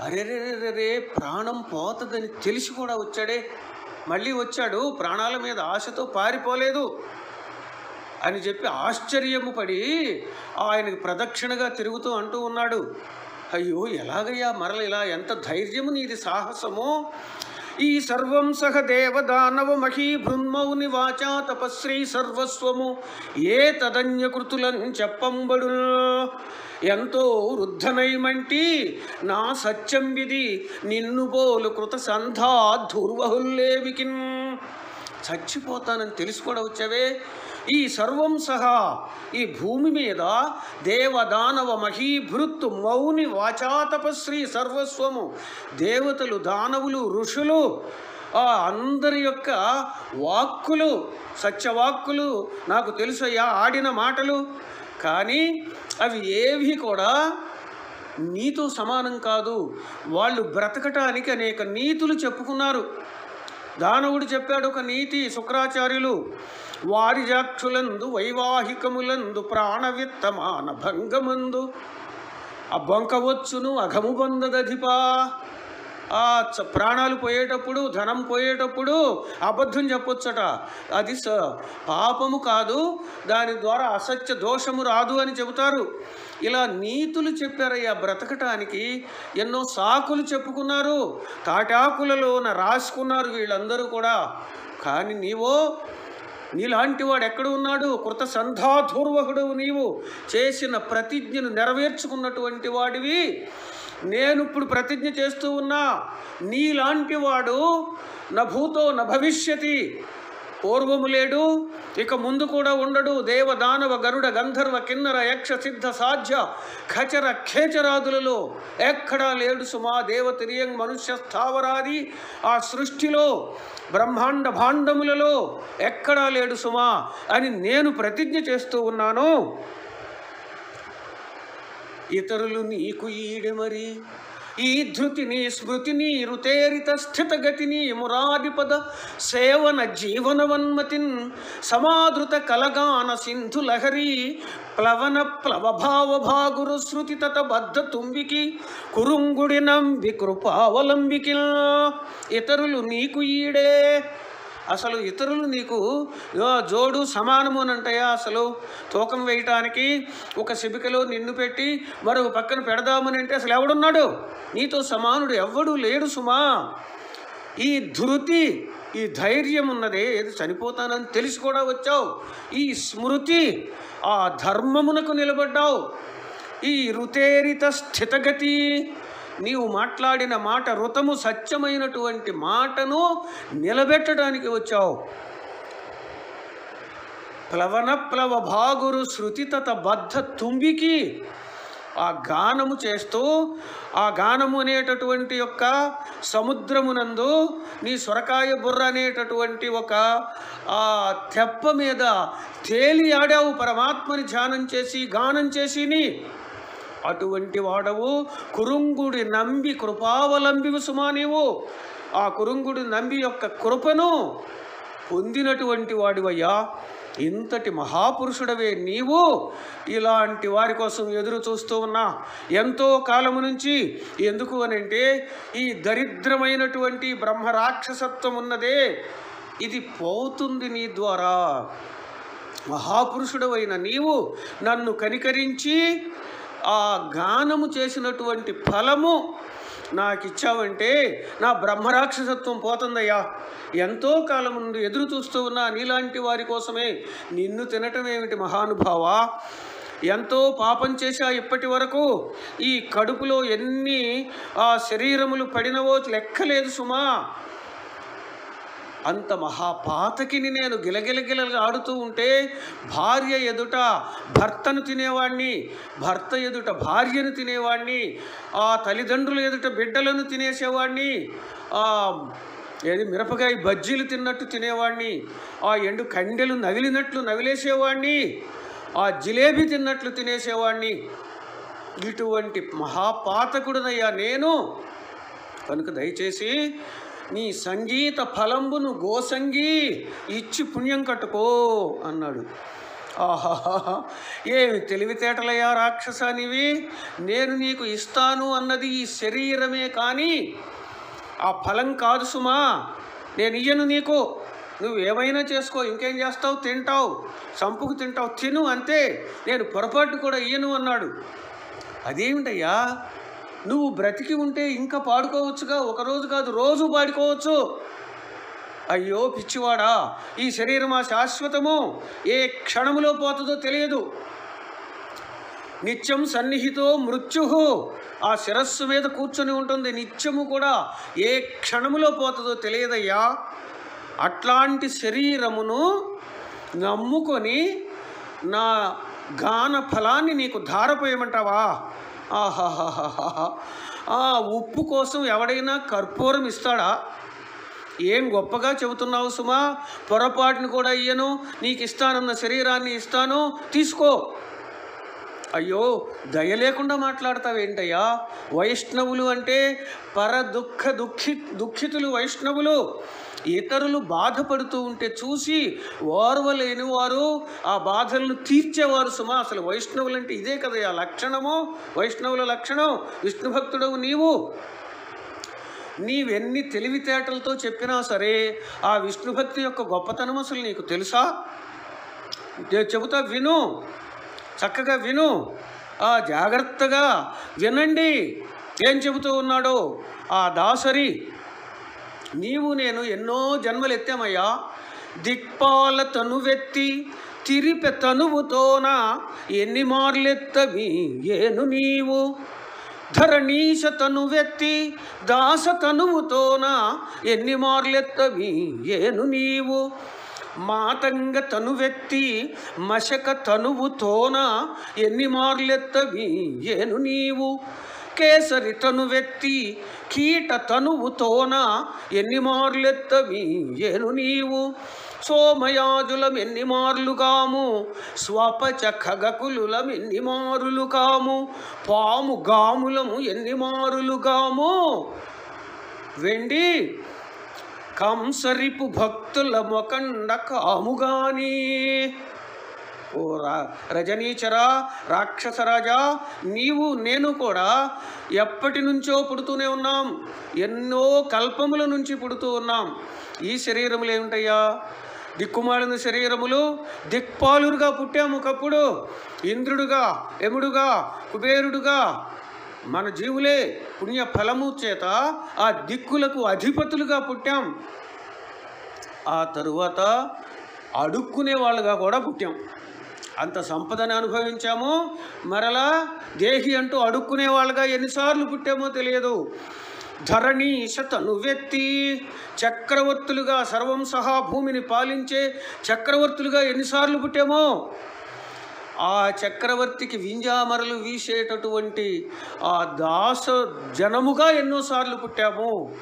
అరెరెరెరే ప్రాణం పోతుందని తెలిసి కూడా వచ్చాడే. మళ్ళీ వచ్చాడు ప్రాణాల మీద ఆశతో పారిపోలేదు. అని చెప్పి ఆశ్చర్యము పడి ఆయనకి ప్రదక్షిణగా తిరుగుతూ అంటూ ఉన్నాడు. అయ్యో ఎలాగయ్యా మరల ఇలా ఎంత ధైర్యము నీది సాహసము? ఈ సర్వం సహ దేవదానవ మహీ బృన్మౌని వాచా తపశ్రీ సర్వస్వము. ఏ తదన్యకృతులం చెప్పంబడు ఎంతో వృద్ధనైమంటి నా సత్యం విధి నిన్ను పోలు కృత సంధా ధూర్వహుల్లేవికిన్ చచ్చిపోతానని తెలుసుకోవడం వచ్చావే? ఈ సర్వం సహా ఈ భూమి మీద దేవదానవ మహీభృత్తు మౌని వాచాతపశ్రీ సర్వస్వము. దేవతలు దానవులు ఋషులు ఆ అందరి యొక్క వాక్కులు సత్యవాక్కులు నాకు తెలుసయ్యా ఆడిన మాటలు. కానీ అవి ఏవి కూడా నీతో సమానం కాదు. వాళ్ళు బ్రతకటానికి అనేక నీతులు చెప్పుకున్నారు. దానవుడు చెప్పాడు ఒక నీతి శుక్రాచార్యులు వారిజాక్షులందు వైవాహికములందు ప్రాణవిత్తమాన భంగమందు. అబ్బంకవచ్చును అఘము బందదధిపా. ఆ చ- ప్రాణాలు పోయేటప్పుడు ధనం పోయేటప్పుడు అబద్ధం చెప్పొచ్చట. అది స పాపము కాదు దాని ద్వారా అసత్య దోషము రాదు అని చెబుతారు. ఇలా నీతులు చెప్పారయ్యా బ్రతకటానికి ఎన్నో సాకులు చెప్పుకున్నారు తాటాకులలోన రాసుకున్నారు వీళ్ళందరూ కూడా. కానీ నీవో నీలాంటి వాడు ఎక్కడ ఉన్నాడు? కృత సంధాధూర్వకుడు నీవు. చేసిన ప్రతిజ్ఞను నెరవేర్చుకున్నటువంటి వాడివి. నేను ఇప్పుడు ప్రతిజ్ఞ చేస్తూ ఉన్నా నీలాంటి వాడు నభూతో నభవిష్యతి పూర్వము లేడు ఇక ముందు కూడా ఉండడు. దేవ దానవ గరుడ గంధర్వ కిన్నర యక్ష సిద్ధ సాధ్య ఖచర ఖేచరాదులలో ఎక్కడా లేడు సుమా దేవతిరియం మనుష్య స్థావరాది ఆ సృష్టిలో బ్రహ్మాండ భాండములలో ఎక్కడా లేడు సుమా అని నేను ప్రతిజ్ఞ చేస్తూ ఉన్నాను. ఇతరులు నీకు ఈడెమరి ఈ ధృతిని స్మృతిని రుతేరిత స్థితగతిని మురాదిపద సేవన జీవనవన్మతిన్ సమాధృత కలగాన సింధు లహరి ప్లవన ప్లవభావ భాగురు శృతి తత బద్ధ తుంబికి కురుంగుడి నంబి కృపావలంబికి ఇతరులు నీకు ఈడే. అసలు ఇతరులు నీకు జోడు సమానము అని అంటాయా? అసలు తూకం వేయటానికి ఒక శిబికలో నిన్ను పెట్టి మరొక పక్కన పెడదామని అంటే అసలు ఎవడున్నాడు? నీతో సమానుడు ఎవ్వడు లేడు సుమా. ఈ ధృతి ఈ ధైర్యం ఉన్నదే. ఏది చనిపోతానని తెలిసి కూడా వచ్చావు. ఈ స్మృతి ఆ ధర్మమునకు నిలబడ్డావు. ఈ రుతేరిత స్థితగతి నీవు మాట్లాడిన మాట రుతము సత్యమైనటువంటి మాటను నిలబెట్టడానికి వచ్చావు. ప్లవన ప్లవ భాగురు శృతితత బద్ధ తుంబికి ఆ గానము చేస్తూ ఆ గానము అనేటటువంటి యొక్క సముద్రమునందు నీ సొరకాయ బుర్ర అనేటటువంటి ఒక ఆ తెప్ప మీద తేలి ఆడావు. పరమాత్మని ధ్యానం చేసి గానం చేసిని అటువంటి వాడవు. కురుంగుడి నంబి కృపావలంబివి సుమా నీవు. ఆ కురుంగుడి నంబి యొక్క కృపను పొందినటువంటి వాడివయ్యా. ఇంతటి మహాపురుషుడవే నీవు. ఇలాంటి వారి కోసం ఎదురు చూస్తూ ఉన్నా. ఎంతో కాలము నుంచి ఎందుకు అనంటే ఈ దరిద్రమైనటువంటి బ్రహ్మరాక్షసత్వం ఉన్నదే. ఇది పోతుంది నీ ద్వారా. మహాపురుషుడవైన నీవు నన్ను కనికరించి ఆ గానము చేసినటువంటి ఫలము నాకు ఇచ్చావంటే నా బ్రహ్మరాక్షసత్వం పోతుందయ్యా. ఎంతో కాలం నుండి ఎదురు చూస్తూ ఉన్న నీలాంటి వారి కోసమే నిన్ను తినటం ఏమిటి మహానుభావా? ఎంతో పాపం చేశా ఇప్పటి వరకు. ఈ కడుపులో ఎన్ని ఆ శరీరములు పడినవో లెక్కలేదు సుమా. అంత మహాపాతకిని నేను గిలగిలగిలగా ఆడుతూ ఉంటే భార్య ఎదుట భర్తను తినేవాణ్ణి భర్త ఎదుట భార్యను తినేవాణ్ణి ఆ తల్లిదండ్రుల ఎదుట బిడ్డలను తినేసేవాణ్ణి ఏది మిరపకాయ బజ్జీలు తిన్నట్టు తినేవాణ్ణి ఆ ఎండు కండెలు నవిలినట్లు నవిలేసేవాణ్ణి ఆ జిలేబీ తిన్నట్లు తినేసేవాణ్ణి. ఇటువంటి మహాపాతకుడునయ్యా నేను. కనుక దయచేసి నీ సంగీత ఫలంబును గోసంగి ఇచ్చి పుణ్యం కట్టుకో అన్నాడు. ఆహాహా ఏమి తెలివితేటలయ్యా రాక్షసానివి నేను నీకు ఇస్తాను అన్నది ఈ శరీరమే కానీ ఆ ఫలం కాదు సుమా. నేను ఇయ్యను నీకు. నువ్వు ఏమైనా చేసుకో ఇంకేం చేస్తావు? తింటావు. సంపుకు తింటావు. తిను అంతే. నేను పొరపాటు కూడా ఇయ్యను అన్నాడు. అదేమిటయ్యా? నువ్వు బ్రతికి ఉంటే ఇంకా పాడుకోవచ్చుగా ఒకరోజు కాదు రోజు పాడుకోవచ్చు. అయ్యో పిచ్చివాడా ఈ శరీరం ఆ శాశ్వతము ఏ క్షణములో పోతుందో తెలియదు. నిత్యం సన్నిహితో మృత్యు ఆ శిరస్సు మీద కూర్చొని ఉంటుంది. నిత్యము కూడా ఏ క్షణములో పోతుందో తెలియదయ్యా. అట్లాంటి శరీరమును నమ్ముకొని నా గాన ఫలాన్ని నీకు ధారపోయమంటావా? ఆహాహాహాహా. ఆ ఉప్పు కోసం ఎవడైనా కర్పూరం ఇస్తాడా? ఏం గొప్పగా చెబుతున్నావు సుమా? పొరపాటును కూడా ఇయ్యను. నీకు ఇస్తానన్న శరీరాన్ని ఇస్తాను. తీసుకో. అయ్యో దయ లేకుండా మాట్లాడతావేంటయ్యా? వైష్ణవులు అంటే పర దుఃఖ దుఃఖి దుఃఖితులు వైష్ణవులు. ఇతరులు బాధపడుతూ ఉంటే చూసి ఓర్వలేని వారు ఆ బాధలను తీర్చేవారు సుమా. అసలు వైష్ణవులు అంటే ఇదే కదా ఆ లక్షణము. వైష్ణవుల లక్షణం. విష్ణు భక్తుడవు నీవు. నీవెన్ని తెలివితేటలతో చెప్పినా సరే ఆ విష్ణు భక్తి యొక్క గొప్పతనం అసలు నీకు తెలుసా? నేను చెబుతా విను. చక్కగా విను. ఆ జాగ్రత్తగా వినండి. ఏం చెబుతూ ఉన్నాడో? ఆ దాసరి. నీవు నేను ఎన్నో జన్మలు ఎత్తామయ్యా దిక్పాల తనువెత్తి తిరిపె తనువుతోన ఎన్ని మార్లెత్తవి ఏను నీవు. ధరణీశ తనువెత్తి దాస తనువుతోన ఎన్ని మార్లెత్తవి ఏను నీవు. మాతంగ తనువెత్తి మశక తనువుతోన ఎన్ని మార్లెత్తవి ఏను నీవు. కేసరి తనువెత్తి కీట తనువుతోన ఎన్ని మార్లెత్తవి? ఏను నీవు? సోమయాజులం ఎన్ని మార్లు కాము స్వపచ ఖగకులులం ఎన్ని మారులు కాము పాము గాములము ఎన్ని మారులు కాము వెండి కంసరిపు భక్తుల మొకండ కాముగాని ఓ రా రజనీచరా రాక్షసరాజా నీవు నేను కూడా ఎప్పటి నుంచో పుడుతూనే ఉన్నాం. ఎన్నో కల్పముల నుంచి పుడుతూ ఉన్నాం. ఈ శరీరములు ఏమిటయ్యా? దిక్కుమాలిన శరీరములు దిక్పాలురుగా పుట్టాము ఒకప్పుడు. ఇంద్రుడుగా యముడుగా కుబేరుడుగా. మన జీవులే పుణ్య ఫలము చేత ఆ దిక్కులకు అధిపతులుగా పుట్టాం. ఆ తరువాత అడుక్కునే వాళ్ళుగా కూడా పుట్టాం. అంత సంపదని అనుభవించాము? మరలా దేహి అంటూ అడుక్కునే వాళ్ళగా ఎన్నిసార్లు పుట్టామో తెలియదు. ధరణీశ తనువెత్తి చక్రవర్తులుగా సర్వం సహా భూమిని పాలించే చక్రవర్తులుగా ఎన్నిసార్లు పుట్టామో? ఆ చక్రవర్తికి వింజామరలు వీసేటటువంటి ఆ దాస జనముగా ఎన్నోసార్లు పుట్టాము?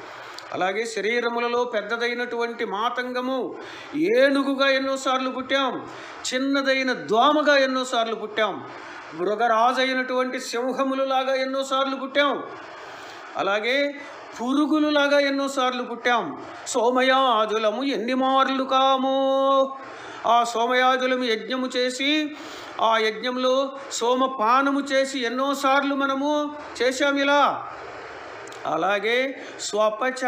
అలాగే శరీరములలో పెద్దదైనటువంటి మాతంగము. ఏనుగుగా ఎన్నోసార్లు పుట్టాం. చిన్నదైన దోమగా ఎన్నోసార్లు పుట్టాం. మృగరాజైనటువంటి సింహములలాగా ఎన్నోసార్లు పుట్టాం. అలాగే పురుగులులాగా ఎన్నోసార్లు పుట్టాం. సోమయాజులము ఎన్ని మార్లు కాము. ఆ సోమయాజులము యజ్ఞము చేసి ఆ యజ్ఞంలో సోమపానము చేసి ఎన్నోసార్లు మనము చేశాం ఇలా. అలాగే స్వపచ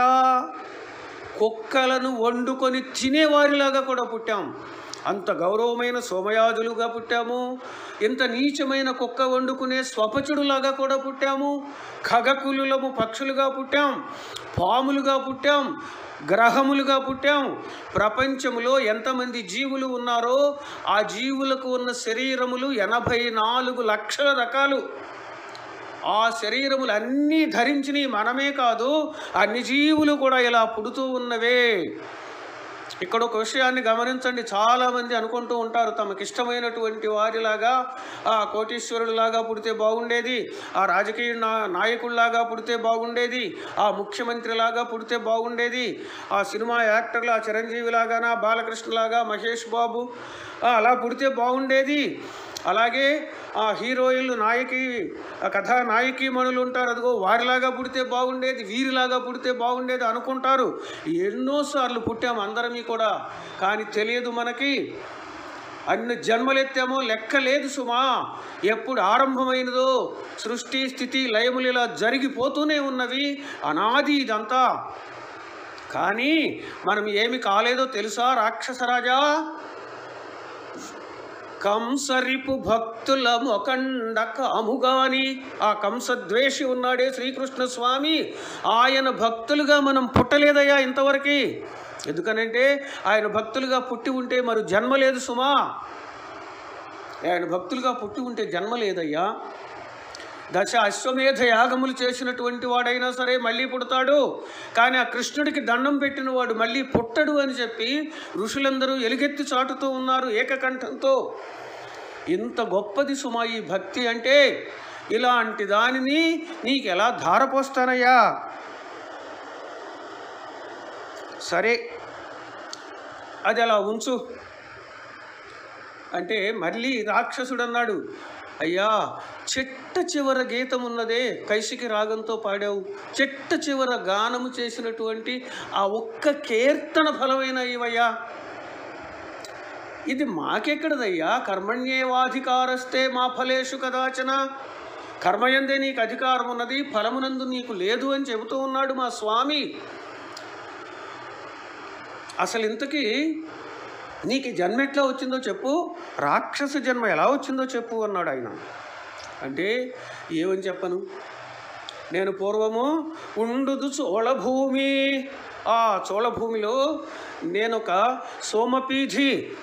కుక్కలను వండుకొని తినేవారిలాగా కూడా పుట్టాం. అంత గౌరవమైన సోమయాజులుగా పుట్టాము. ఇంత నీచమైన కుక్క వండుకునే స్వపచుడులాగా కూడా పుట్టాము. ఖగకులులము పక్షులుగా పుట్టాం. పాములుగా పుట్టాం. గ్రహములుగా పుట్టాం. ప్రపంచంలో ఎంతమంది జీవులు ఉన్నారో ఆ జీవులకు ఉన్న శరీరములు ఎనభై నాలుగు లక్షల రకాలు. ఆ శరీరములు అన్నీ ధరించినవి మనమే కాదు అన్ని జీవులు కూడా ఇలా పుడుతూ ఉన్నవే. ఇక్కడ ఒక విషయాన్ని గమనించండి. చాలామంది అనుకుంటూ ఉంటారు తమకి ఇష్టమైనటువంటి వారిలాగా ఆ కోటీశ్వరులాగా పుడితే బాగుండేది ఆ రాజకీయ నా నాయకుల్లాగా పుడితే బాగుండేది ఆ ముఖ్యమంత్రిలాగా పుడితే బాగుండేది ఆ సినిమా యాక్టర్లా చిరంజీవిలాగానా బాలకృష్ణలాగా మహేష్ బాబు అలా పుడితే బాగుండేది. అలాగే ఆ హీరోయిన్లు నాయకి ఆ కథా నాయకీమణులు ఉంటారు. అదిగో వారిలాగా పుడితే బాగుండేది వీరిలాగా పుడితే బాగుండేది అనుకుంటారు. ఎన్నోసార్లు పుట్టాము అందరమీ కూడా. కానీ తెలియదు మనకి అన్ని జన్మలెత్తామో లెక్క లేదు సుమా. ఎప్పుడు ఆరంభమైనదో సృష్టి స్థితి లయములు ఇలా జరిగిపోతూనే ఉన్నవి. అనాది ఇదంతా. కానీ మనం ఏమి కాలేదో తెలుసా రాక్షసరాజా? కంసరిపు భక్తుల మొకండ కాముగాని. ఆ కంసద్వేషి ఉన్నాడే శ్రీకృష్ణ స్వామి ఆయన భక్తులుగా మనం పుట్టలేదయ్యా ఇంతవరకు. ఎందుకనంటే ఆయన భక్తులుగా పుట్టి ఉంటే మరి జన్మ లేదు సుమా. ఆయన భక్తులుగా పుట్టి ఉంటే జన్మ లేదయ్యా. దశ అశ్వమేధ యాగములు చేసినటువంటి వాడైనా సరే మళ్ళీ పుడతాడు. కానీ ఆ కృష్ణుడికి దండం పెట్టిన వాడు మళ్ళీ పుట్టడు అని చెప్పి ఋషులందరూ ఎలుగెత్తి చాటుతూ ఉన్నారు ఏకకంఠంతో. ఇంత గొప్పది సుమా ఈ భక్తి అంటే ఇలాంటి దానిని నీకు ఎలా ధారపోస్తానయ్యా? సరే అది అలా ఉంచు. అంటే మళ్ళీ రాక్షసుడు అన్నాడు అయ్యా చెట్ట చివర గీతం ఉన్నదే కైసికి రాగంతో పాడావు. చెట్ట చివర గానము చేసినటువంటి ఆ ఒక్క కీర్తన ఫలమైన ఇవయ్యా ఇది మాకెక్కడదయ్యా? కర్మణ్యేవాధికారస్తే మా ఫలేషు కదాచన. కర్మయందే నీకు అధికారం ఉన్నది ఫలమునందు నీకు లేదు అని చెబుతూ ఉన్నాడు మా స్వామి. అసలు ఇంతకీ నీకు జన్మ ఎట్లా వచ్చిందో చెప్పు. రాక్షస జన్మ ఎలా వచ్చిందో చెప్పు అన్నాడు ఆయన. అంటే ఏమని చెప్పను? నేను పూర్వము ఉండుదు చోళభూమి. ఆ చోళభూమిలో నేను ఒక సోమపీఠి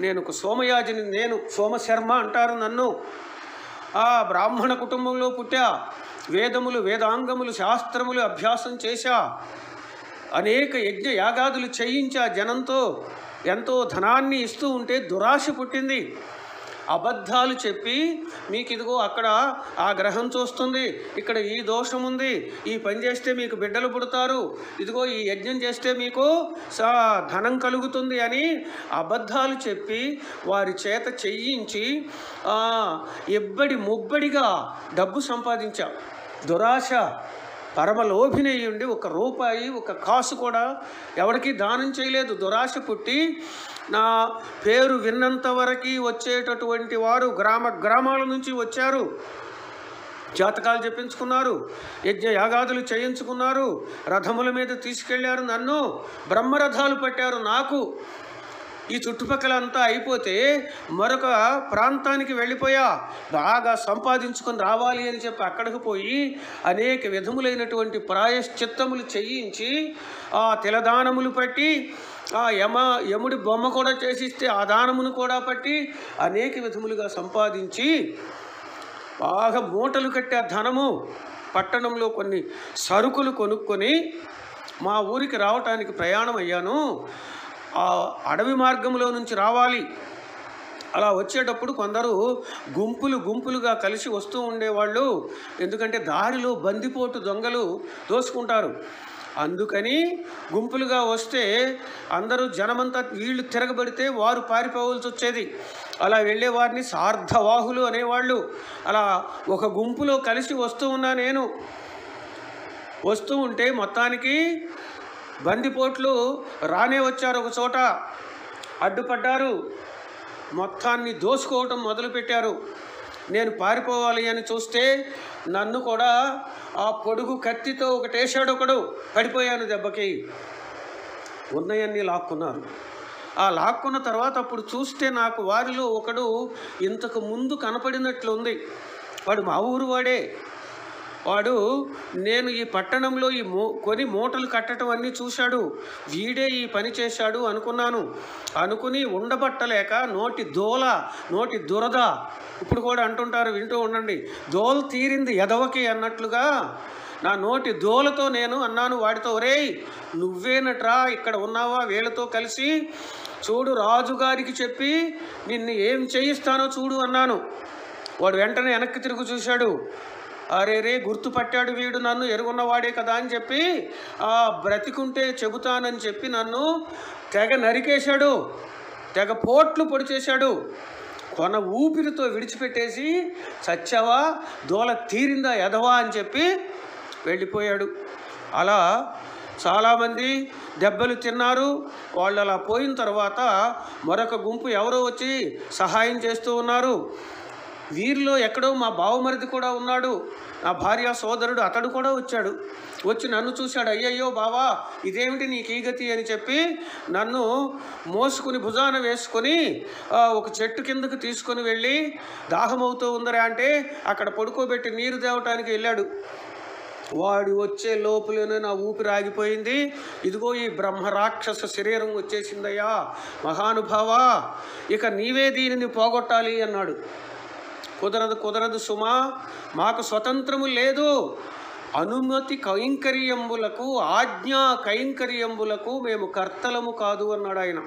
నేను ఒక సోమయాజిని నేను సోమశర్మ అంటారు నన్ను. ఆ బ్రాహ్మణ కుటుంబంలో పుట్టా. వేదములు వేదాంగములు శాస్త్రములు అభ్యాసం చేశా. అనేక యజ్ఞ యాగాదులు చేయించా జనంతో. ఎంతో ధనాన్ని ఇస్తూ ఉంటే దురాశ పుట్టింది. అబద్ధాలు చెప్పి మీకు ఇదిగో అక్కడ ఆ గ్రహం చూస్తుంది ఇక్కడ ఈ దోషం ఉంది ఈ పని చేస్తే మీకు బిడ్డలు పుడతారు ఇదిగో ఈ యజ్ఞం చేస్తే మీకు ధనం కలుగుతుంది అని అబద్ధాలు చెప్పి వారి చేత చెయ్యించి ఆ, ఎబ్బడి ముబ్బడిగా డబ్బు సంపాదించా. దురాశ పరమలోభినయ్యుండి ఒక రూపాయి ఒక కాసు కూడా ఎవరికి దానం చేయలేదు. దురాశ పుట్టి నా పేరు విన్నంత వరకు వచ్చేటటువంటి వారు గ్రామ గ్రామాల నుంచి వచ్చారు. జాతకాలు చెప్పించుకున్నారు యజ్ఞ యాగాదులు చేయించుకున్నారు రథముల మీద తీసుకెళ్ళారు నన్ను బ్రహ్మరథాలు పట్టారు నాకు. ఈ చుట్టుపక్కల అంతా అయిపోతే మరొక ప్రాంతానికి వెళ్ళిపోయా. బాగా సంపాదించుకొని రావాలి అని చెప్పి అక్కడికి పోయి అనేక విధములైనటువంటి ప్రాయశ్చిత్తములు చేయించి ఆ తిలదానములు పట్టి ఆ యమ యముడి బొమ్మ కూడా చేసిస్తే ఆ దానమును కూడా పట్టి అనేక విధములుగా సంపాదించి బాగా మూటలు కట్టే ధనము పట్టణంలో కొన్ని సరుకులు కొనుక్కొని మా ఊరికి రావటానికి ప్రయాణం అయ్యాను. ఆ అడవి మార్గంలో నుంచి రావాలి. అలా వచ్చేటప్పుడు కొందరు గుంపులు గుంపులుగా కలిసి వస్తూ ఉండేవాళ్ళు. ఎందుకంటే దారిలో బందిపోటు దొంగలు దోసుకుంటారు. అందుకని గుంపులుగా వస్తే అందరూ జనమంతా వీళ్ళు తిరగబడితే వారు పారిపోవలసి వచ్చేది. అలా వెళ్ళే వారిని సార్ధవాహులు అనేవాళ్ళు. అలా ఒక గుంపులో కలిసి వస్తూ ఉన్నా నేను. వస్తూ ఉంటే మొత్తానికి బందిపోట్లు రానే వచ్చారు ఒక చోట. అడ్డుపడ్డారు. మొత్తాన్ని దోసుకోవటం మొదలుపెట్టారు. నేను పారిపోవాలి అని చూస్తే నన్ను కూడా ఆ పొడుగు కత్తితో ఒకటేశాడు ఒకడు. పడిపోయాను దెబ్బకి. ఉన్నాయన్నీ లాక్కున్నారు. ఆ లాక్కున్న తర్వాత అప్పుడు చూస్తే నాకు వారిలో ఒకడు ఇంతకు ముందు కనపడినట్లుంది. వాడు మా ఊరు వాడే. వాడు నేను ఈ పట్టణంలో ఈ మూ కొని మూటలు కట్టడం అన్నీ చూశాడు. వీడే ఈ పని చేశాడు అనుకున్నాను. అనుకుని ఉండబట్టలేక నోటి దోల నోటి దురద ఇప్పుడు కూడా అంటుంటారు వింటూ ఉండండి. దోల తీరింది ఎదవకి అన్నట్లుగా నా నోటి దోలతో నేను అన్నాను వాడితో ఒరేయ్ నువ్వేనట్రా ఇక్కడ ఉన్నావా వీళ్ళతో కలిసి? చూడు రాజుగారికి చెప్పి నిన్ను ఏం చేయిస్తానో చూడు అన్నాను. వాడు వెంటనే వెనక్కి తిరుగు చూశాడు. అరే రే గుర్తుపట్టాడు వీడు నన్ను ఎరుగున్నవాడే కదా అని చెప్పి ఆ బ్రతికుంటే చెబుతానని చెప్పి నన్ను తెగ నరికేశాడు. తెగ పోట్లు పొడి చేశాడు. కొన ఊపిరితో విడిచిపెట్టేసి చచ్చావా దోల తీరిందా ఎదవా అని చెప్పి వెళ్ళిపోయాడు. అలా చాలామంది దెబ్బలు తిన్నారు. వాళ్ళు అలా పోయిన తర్వాత మరొక గుంపు ఎవరో వచ్చి సహాయం చేస్తూ ఉన్నారు. వీరిలో ఎక్కడో మా బావమరిది కూడా ఉన్నాడు. నా భార్య సోదరుడు అతడు కూడా వచ్చాడు. వచ్చి నన్ను చూశాడు. అయ్యయ్యో బావా ఇదేమిటి నీకు ఈ గతి అని చెప్పి నన్ను మోసుకుని భుజాన వేసుకొని ఒక చెట్టు కిందకు తీసుకొని వెళ్ళి దాహమవుతూ ఉందరా అంటే అక్కడ పడుకోబెట్టి నీరు తేవటానికి వెళ్ళాడు. వాడు వచ్చే లోపలనే నా ఊపిరి ఆగిపోయింది. ఇదిగో ఈ బ్రహ్మరాక్షస శరీరం వచ్చేసిందయ్యా. మహానుభావా ఇక నీవే దీనిని పోగొట్టాలి అన్నాడు. కుదరదు కుదరదు సుమా. మాకు స్వతంత్రము లేదు. అనుమతి కైంకర్యంబులకు ఆజ్ఞా కైంకర్యంబులకు మేము కర్తలము కాదు అన్నాడు ఆయన.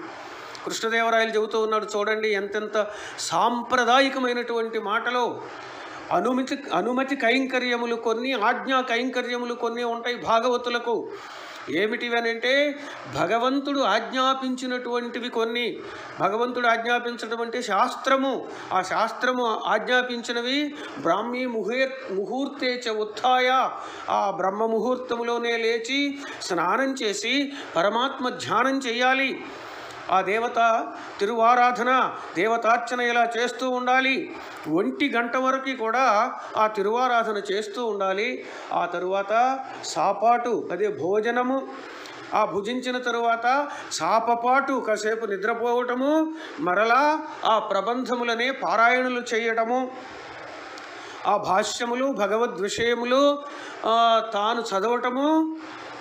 కృష్ణదేవరాయలు చెబుతూ ఉన్నాడు చూడండి ఎంతెంత సాంప్రదాయికమైనటువంటి మాటలో. అనుమతి అనుమతి కైంకర్యములు కొన్ని ఆజ్ఞా కైంకర్యములు కొన్ని ఉంటాయి భాగవతులకు. ఏమిటివనంటే భగవంతుడు ఆజ్ఞాపించినటువంటివి కొన్ని. భగవంతుడు ఆజ్ఞాపించడం అంటే శాస్త్రము. ఆ శాస్త్రము ఆజ్ఞాపించినవి బ్రాహ్మీ ముహూర్ ముహూర్తే చ ఉత్థాయ. ఆ బ్రహ్మ ముహూర్తములోనే లేచి స్నానం చేసి పరమాత్మ ధ్యానం చేయాలి. ఆ దేవత తిరువారాధన దేవతార్చన ఇలా చేస్తూ ఉండాలి. ఒంటి గంట వరకు కూడా ఆ తిరువారాధన చేస్తూ ఉండాలి. ఆ తరువాత సాపాటు అదే భోజనము. ఆ భుజించిన తరువాత సాపపాటు కాసేపు నిద్రపోవటము. మరలా ఆ ప్రబంధములనే పారాయణలు చేయటము. ఆ భాష్యములు భగవద్ విషయములు తాను చదవటము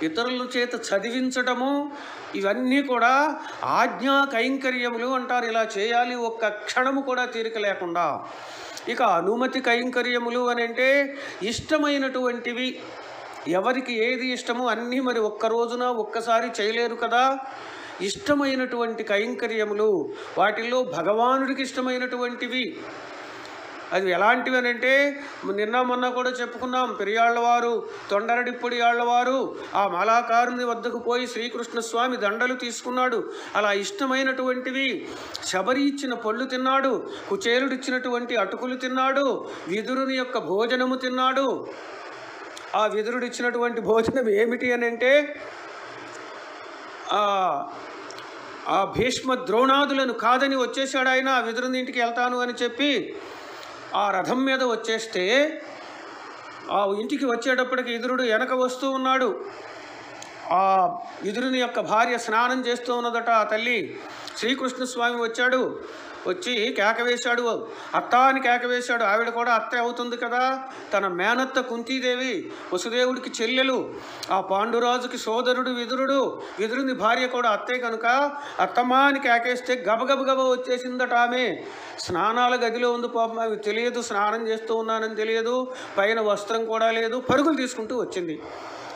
ఇతరుల చేత చదివించటము ఇవన్నీ కూడా ఆజ్ఞా కైంకర్యములు అంటారు. ఇలా చేయాలి ఒక్క క్షణము కూడా తీరిక లేకుండా. ఇక అనుమతి కైంకర్యములు అని అంటే ఇష్టమైనటువంటివి. ఎవరికి ఏది ఇష్టమో అన్నీ మరి ఒక్క రోజున ఒక్కసారి చేయలేరు కదా. ఇష్టమైనటువంటి కైంకర్యములు వాటిల్లో భగవానుడికి ఇష్టమైనటువంటివి. అది ఎలాంటివి అని అంటే నిన్న మొన్న కూడా చెప్పుకున్నాం పెరియాళ్ళవారు తొండరడిప్పొడి ఆళ్ళవారు ఆ మాలాకారుని వద్దకు పోయి శ్రీకృష్ణ స్వామి దండలు తీసుకున్నాడు. అలా ఇష్టమైనటువంటివి శబరి ఇచ్చిన పళ్ళు తిన్నాడు కుచేరుడిచ్చినటువంటి అటుకులు తిన్నాడు విదురుని యొక్క భోజనము తిన్నాడు. ఆ విదురుడిచ్చినటువంటి భోజనం ఏమిటి అని అంటే ఆ ఆ భీష్మ ద్రోణాదులను కాదని వచ్చేసాడు ఆయన ఆ విదురుని ఇంటికి వెళ్తాను అని చెప్పి ఆ రథం మీద వచ్చేస్తే ఆ ఇంటికి వచ్చేటప్పటికి ఎదురుడు వెనక వస్తూ ఉన్నాడు. ఆ విదురుని యొక్క భార్య స్నానం చేస్తూ ఉన్నదట ఆ తల్లి. శ్రీకృష్ణ స్వామి వచ్చాడు. వచ్చి కేక వేశాడు అత్త అని కేక వేశాడు ఆవిడ కూడా అత్తే అవుతుంది కదా. తన మేనత్త కుంతీదేవి వసుదేవుడికి చెల్లెలు. ఆ పాండురాజుకి సోదరుడు విదురుడు. విదురుని భార్య కూడా అత్తే కనుక అత్తమ్మా అని కేకేస్తే గబగబగబ వచ్చేసిందట ఆమె. స్నానాల గదిలో ఉంది పాపం. తెలియదు. స్నానం చేస్తూ ఉన్నానని తెలియదు. పైన వస్త్రం కూడా లేదు. పరుగులు తీసుకుంటూ వచ్చింది.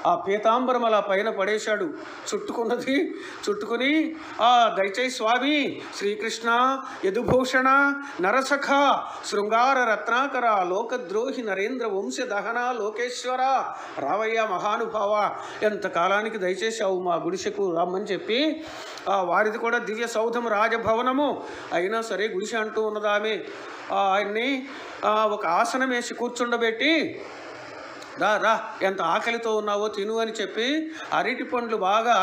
ఆ పీతాంబరం అలా పైన పడేశాడు. చుట్టుకున్నది చుట్టుకుని ఆ దయచేయి స్వామి శ్రీకృష్ణ యదుభూషణ నరసఖ శృంగార రత్నాకర లోకద్రోహి నరేంద్ర వంశ దహన లోకేశ్వర రావయ్య మహానుభావ ఎంత కాలానికి దయచేసావు మా గుడిసెకు రమ్మని చెప్పి ఆ వారిది కూడా దివ్య సౌధం రాజభవనము. అయినా సరే గుడిసె అంటూ ఉన్నదామె. ఆ ఆయన్ని ఒక ఆసనం వేసి కూర్చుండబెట్టి రా రా ఎంత ఆకలితో ఉన్నావో తిను అని చెప్పి అరటి పండ్లు బాగా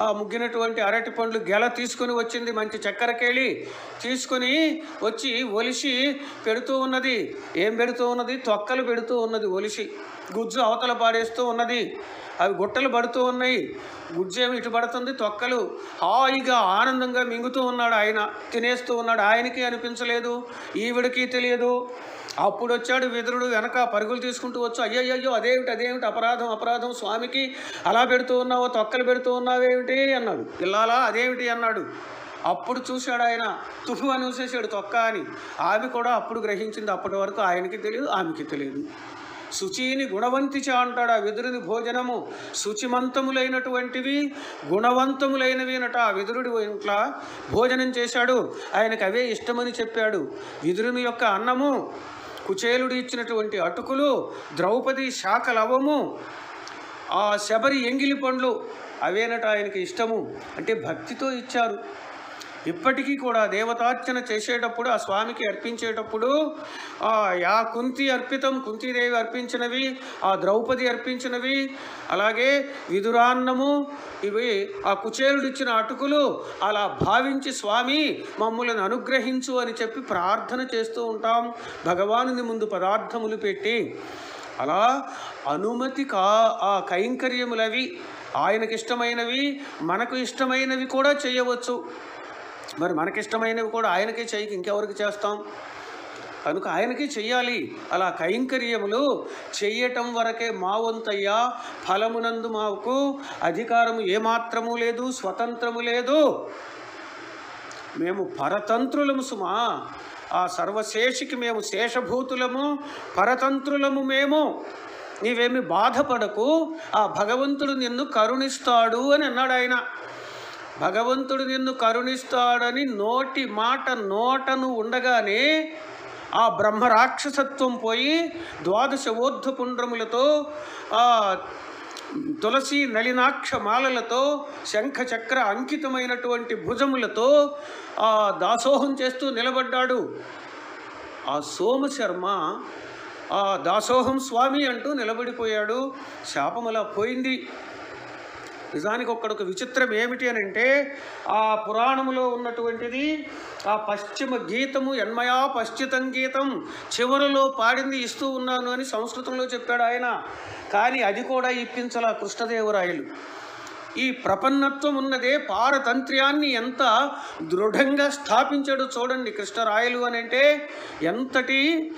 ముగ్గినటువంటి అరటి పండ్లు గెల తీసుకొని వచ్చింది మంచి చక్కెరకేళి. తీసుకొని వచ్చి ఒలిసి పెడుతూ ఉన్నది. ఏం పెడుతూ ఉన్నది? తొక్కలు పెడుతూ ఉన్నది ఒలిసి. గుజ్జు అవతల పాడేస్తూ ఉన్నది. అవి గుట్టలు పడుతూ ఉన్నాయి. గుజ్జు ఏమి ఇటు పడుతుంది? తొక్కలు. హాయిగా ఆనందంగా మింగుతూ ఉన్నాడు ఆయన. తినేస్తూ ఉన్నాడు. ఆయనకి అనిపించలేదు. ఈవిడికి తెలియదు. అప్పుడు వచ్చాడు విదురుడు వెనక పరుగులు తీసుకుంటూ వచ్చు అయ్యయ్యో అదేమిటి అదేమిటి అపరాధం అపరాధం స్వామికి అలా పెడుతూ ఉన్నావో తొక్కలు పెడుతూ ఉన్నావేమిటి? అన్నాడు. పిల్లాలా అదేమిటి? అన్నాడు. అప్పుడు చూశాడు ఆయన తుఫు అని చూసేసాడు తొక్క అని. ఆమె కూడా అప్పుడు గ్రహించింది అప్పటి వరకు ఆయనకి తెలియదు ఆమెకి తెలియదు. శుచిని గుణవంతిచ అంటాడు ఆ విదురుని భోజనము. శుచిమంతములైనటువంటివి గుణవంతములైనవి అనట ఆ విదురుడి ఇంట్లో భోజనం చేశాడు. ఆయనకు అవే ఇష్టమని చెప్పాడు. విదురుని యొక్క అన్నము కుచేలుడు ఇచ్చినటువంటి అటుకులు ద్రౌపది శాఖలవము ఆ శబరి ఎంగిలి పండ్లు అవేనట ఆయనకి ఇష్టము. అంటే భక్తితో ఇచ్చారు. ఇప్పటికీ కూడా దేవతార్చన చేసేటప్పుడు ఆ స్వామికి అర్పించేటప్పుడు ఆ యా కుంతి అర్పితం కుంతీదేవి అర్పించినవి ఆ ద్రౌపది అర్పించినవి అలాగే విదురాన్నము ఇవి ఆ కుచేలుడు ఇచ్చిన అటుకులు అలా భావించి స్వామి మమ్మల్ని అనుగ్రహించు అని చెప్పి ప్రార్థన చేస్తూ ఉంటాం. భగవానుని ముందు పదార్థములు పెట్టి అలా అనుమతి కా ఆ కైంకర్యములవి ఆయనకి ఇష్టమైనవి మనకు ఇష్టమైనవి కూడా చేయవచ్చు. మరి మనకిష్టమైనవి కూడా ఆయనకే చేయకి ఇంకెవరికి చేస్తాం? కనుక ఆయనకి చెయ్యాలి. అలా కైంకర్యములు చెయ్యటం వరకే మా వంతయ్యా ఫలమునందు మాకు అధికారము ఏమాత్రము లేదు స్వతంత్రము లేదు. మేము పరతంత్రులము సుమా. ఆ సర్వశేషికి మేము శేషభూతులము పరతంత్రులము మేము. నీవేమి బాధపడకు ఆ భగవంతుడు నిన్ను కరుణిస్తాడు అని అన్నాడు ఆయన భగవంతుడు నిన్ను కరుణిస్తాడని నోటి మాట నోటను ఉండగానే ఆ బ్రహ్మ రాక్షసత్వం పోయి ద్వాదశ ఓర్ధపుండ్రములతో ఆ తులసి నళినాక్ష మాలలతో శంఖ చక్ర అంకితమైనటువంటి భుజములతో ఆ దాసోహం చేస్తూ నిలబడ్డాడు. ఆ సోమశర్మ ఆ దాసోహం స్వామి అంటూ నిలబడిపోయాడు. శాపమలా పోయింది. నిజానికి ఒక్కడొక విచిత్రం ఏమిటి అని అంటే ఆ పురాణములో ఉన్నటువంటిది ఆ పశ్చిమ గీతము ఎన్మయా పశ్చితం గీతం చివరిలో పాడింది ఇస్తూ ఉన్నాను అని సంస్కృతంలో చెప్పాడు ఆయన. కానీ అది కూడా ఇప్పించాల కృష్ణదేవరాయలు. ఈ ప్రపన్నత్వం ఉన్నదే పారతంత్ర్యాన్ని ఎంత దృఢంగా స్థాపించాడు చూడండి కృష్ణరాయలు అని అంటే ఎంతటి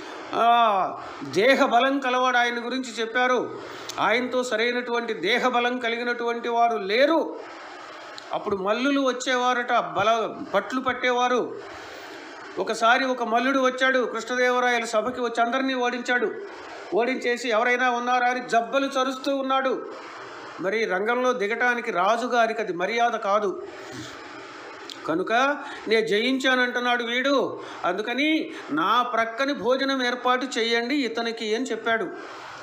దేహ బలం కలవాడు ఆయన గురించి చెప్పారు. ఆయనతో సరైనటువంటి దేహ బలం కలిగినటువంటి వారు లేరు. అప్పుడు మల్లులు వచ్చేవారట బల పట్లు పట్టేవారు. ఒకసారి ఒక మల్లుడు వచ్చాడు కృష్ణదేవరాయల సభకి వచ్చి అందరినీ ఓడించాడు. ఓడించేసి ఎవరైనా ఉన్నారా అని జబ్బలు చరుస్తూ ఉన్నాడు. మరి రంగంలో దిగటానికి రాజుగారికి అది మర్యాద కాదు. కనుక నేను జయించానంటున్నాడు వీడు. అందుకని నా ప్రక్కని భోజనం ఏర్పాటు చేయండి ఇతనికి అని చెప్పాడు.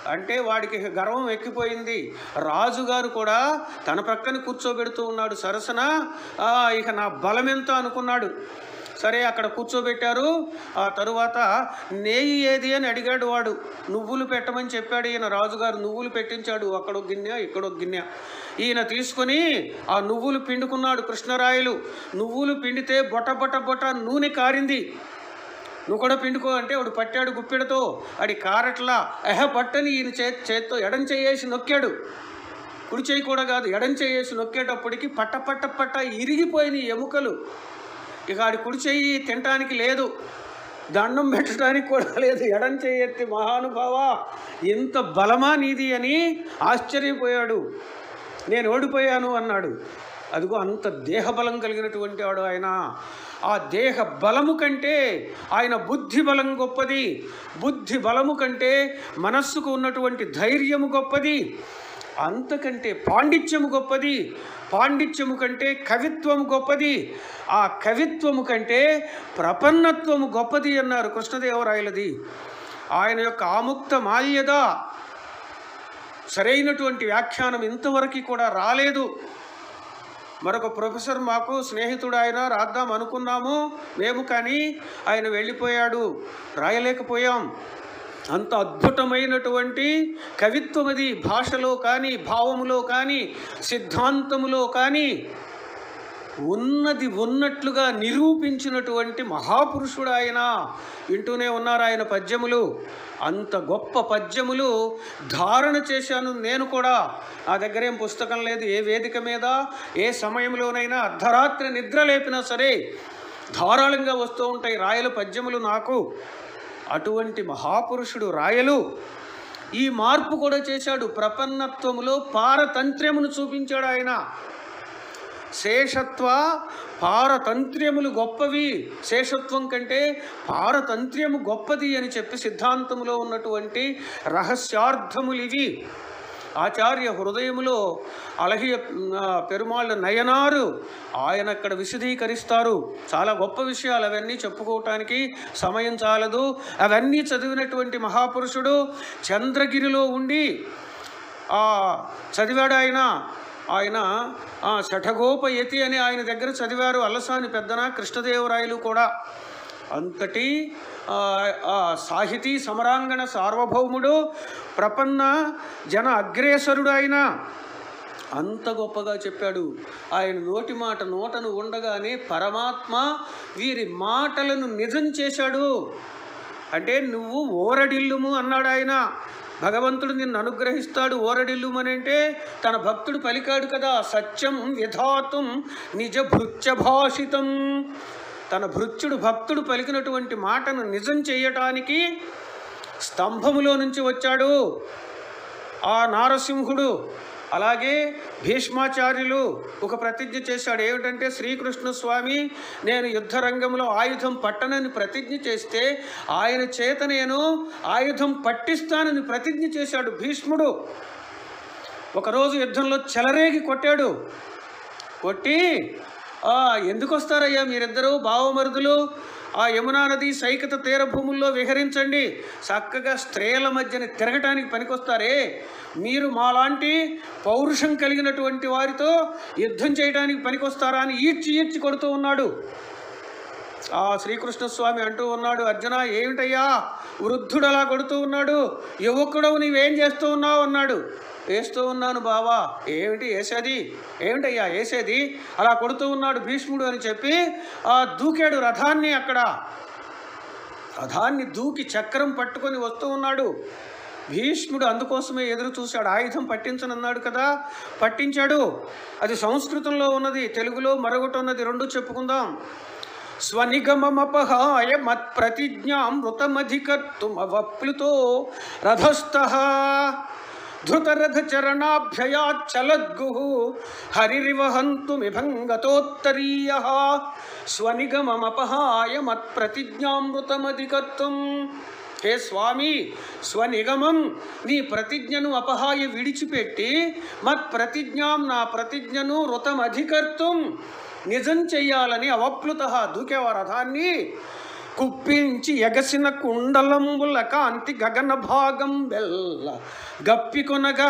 అంటే వాడికి గర్వం ఎక్కిపోయింది. రాజుగారు కూడా తన ప్రక్కన కూర్చోబెడుతూ ఉన్నాడు సరసన. ఇక నా బలమెంత అనుకున్నాడు. సరే అక్కడ కూర్చోబెట్టారు. ఆ తరువాత నెయ్యి ఏది? అని అడిగాడు వాడు. నువ్వులు పెట్టమని చెప్పాడు ఈయన రాజుగారు. నువ్వులు పెట్టించాడు. అక్కడ గిన్నె ఇక్కడ గిన్నె. ఈయన తీసుకొని ఆ నువ్వులు పిండుకున్నాడు కృష్ణరాయలు. నువ్వులు పిండితే బొట బొట బొట నూనె కారింది. నువ్వు కూడా పిండుకో అంటే వాడు పట్టాడు గుప్పెడతో. అడి కారట్లా. ఎహ పట్టని ఈయన చే చేత్తో ఎడం చేయేసి నొక్కాడు. కుడి చేయి కూడా కాదు ఎడం చేయేసి నొక్కేటప్పటికి పట్ట పట్ట పట్ట ఇరిగిపోయిన ఎముకలు. ఇక ఆడి కుడి చెయ్యి తినటానికి లేదు. దండం పెట్టడానికి కూడా లేదు. ఎడం చేయెత్తి మహానుభావ ఇంత బలమా నీది అని ఆశ్చర్యపోయాడు. నేను ఓడిపోయాను అన్నాడు. అదిగో అంత దేహబలం కలిగినటువంటి వాడు ఆయన. ఆ దేహ బలము కంటే ఆయన బుద్ధి బలం గొప్పది. బుద్ధి బలము కంటే మనస్సుకు ఉన్నటువంటి ధైర్యము గొప్పది. అంతకంటే పాండిత్యము గొప్పది. పాండిత్యము కంటే కవిత్వము గొప్పది. ఆ కవిత్వము కంటే ప్రపన్నత్వము గొప్పది అన్నారు కృష్ణదేవరాయలది. ఆయన యొక్క ఆముక్త మాల్యద సరైనటువంటి వ్యాఖ్యానం ఇంతవరకు కూడా రాలేదు. మరొక ప్రొఫెసర్ మాకు స్నేహితుడు ఆయన రాద్దాం అనుకున్నాము. మేము కానీ ఆయన వెళ్ళిపోయాడు. రాయలేకపోయాం. అంత అద్భుతమైనటువంటి కవిత్వం అది భాషలో కానీ భావములో కానీ సిద్ధాంతములో కానీ ఉన్నది ఉన్నట్లుగా నిరూపించినటువంటి మహాపురుషుడు ఆయన. వింటూనే ఉన్నారు ఆయన పద్యములు. అంత గొప్ప పద్యములు ధారణ చేశాను నేను కూడా. నా దగ్గర ఏం పుస్తకం లేదు ఏ వేదిక మీద ఏ సమయంలోనైనా అర్ధరాత్రి నిద్ర లేపినా సరే ధారాళంగా వస్తూ ఉంటాయి రాయల పద్యములు నాకు. అటువంటి మహాపురుషుడు రాయలు ఈ మార్పు కూడా చేశాడు. ప్రపన్నత్వములో పారతంత్ర్యమును చూపించాడు ఆయన. శేషత్వ పారతంత్ర్యములు గొప్పవి. శేషత్వం కంటే పారతంత్ర్యము గొప్పది అని చెప్పి సిద్ధాంతములో ఉన్నటువంటి రహస్యార్థములు ఇవి ఆచార్య హృదయములో అలహియ పెరుమాళ్ళు పెరుమాళ్ళ నయనారు ఆయన అక్కడ విశదీకరిస్తారు. చాలా గొప్ప విషయాలు అవన్నీ చెప్పుకోవటానికి సమయం చాలదు. అవన్నీ చదివినటువంటి మహాపురుషుడు చంద్రగిరిలో ఉండి ఆ చదివాడు ఆయన. ఆయన ఆ, శఠగోపయతి అని ఆయన దగ్గర చదివారు. అల్లసాని పెద్దన కృష్ణదేవరాయలు కూడా. అంతటి సాహితీ సమరాంగణ సార్వభౌముడు ప్రపన్న జన అగ్రేసరుడు ఆయన అంత గొప్పగా చెప్పాడు. ఆయన నోటి మాట నోటను ఉండగానే పరమాత్మ వీరి మాటలను నిజం చేశాడు. అంటే నువ్వు ఓరడిల్లుము అన్నాడు ఆయన. భగవంతుడు నిన్ను అనుగ్రహిస్తాడు ఓరడిల్లుమని అంటే తన భక్తుడు పలికాడు కదా. సత్యం విధాతుం నిజ భృత్య భాషితం తన భృత్యుడు భక్తుడు పలికినటువంటి మాటను నిజం చేయటానికి స్తంభములో నుంచి వచ్చాడు. ఆ నారసింహుడు అలాగే భీష్మాచార్యులు ఒక ప్రతిజ్ఞ చేశాడు. ఏమిటంటే శ్రీకృష్ణ స్వామి నేను యుద్ధరంగంలో ఆయుధం పట్టనని ప్రతిజ్ఞ చేస్తే ఆయన చేత నేను ఆయుధం పట్టిస్తానని ప్రతిజ్ఞ చేశాడు భీష్ముడు. ఒకరోజు యుద్ధంలో చెలరేగి కొట్టాడు. కొట్టి ఎందుకు వస్తారయ్యా మీరిద్దరూ భావమరుదులు ఆ యమునా నది సైకత తీర భూముల్లో విహరించండి. చక్కగా స్త్రీల మధ్యన తిరగటానికి పనికొస్తారే. మీరు మాలాంటి పౌరుషం కలిగినటువంటి వారితో యుద్ధం చేయడానికి పనికొస్తారా అని ఈడ్చి ఈడ్చి కొడుతూ ఉన్నాడు. ఆ శ్రీకృష్ణస్వామి అంటూ ఉన్నాడు అర్జున ఏమిటయ్యా? వృద్ధుడు అలా కొడుతూ ఉన్నాడు. యువకుడవు నీవేం చేస్తూ ఉన్నావు? అన్నాడు. వేస్తూ ఉన్నాను బావా. ఏమిటి వేసేది ఏమిటయ్యా వేసేది అలా కొడుతూ ఉన్నాడు భీష్ముడు అని చెప్పి ఆ దూకాడు రథాన్ని అక్కడ రథాన్ని దూకి చక్రం పట్టుకొని వస్తూ ఉన్నాడు. భీష్ముడు అందుకోసమే ఎదురు చూశాడు. ఆయుధం పట్టించనన్నాడు కదా. పట్టించాడు. అది సంస్కృతంలో ఉన్నది తెలుగులో మరొకటి ఉన్నది. రెండు చెప్పుకుందాం. స్వనిగమమపహాయ మత్ప్రతిజ్ఞామృతమధికర్తుమవప్లుతో రథస్థ. ధృతరథచరణాభ్యయాచ్చలద్గు హరిరివహంతుమిభంగతోత్తరీయ స్వనిగమమపహాయ మత్ప్రతిజ్ఞామృతమధికర్తుం హే స్వామి స్వనిగమం నీ ప్రతిజ్ఞను అపహాయ విడిచిపెట్టి మత్ ప్రతిజ్ఞాం నా ప్రతిజ్ఞను రుతం అధికర్తం నిజం చెయ్యాలని అవప్లుత దూకేవా రథాన్ని కుప్పించి ఎగసిన కుండలంబుల కాంతి గగన భాగం బెల్ల గప్పికొనగా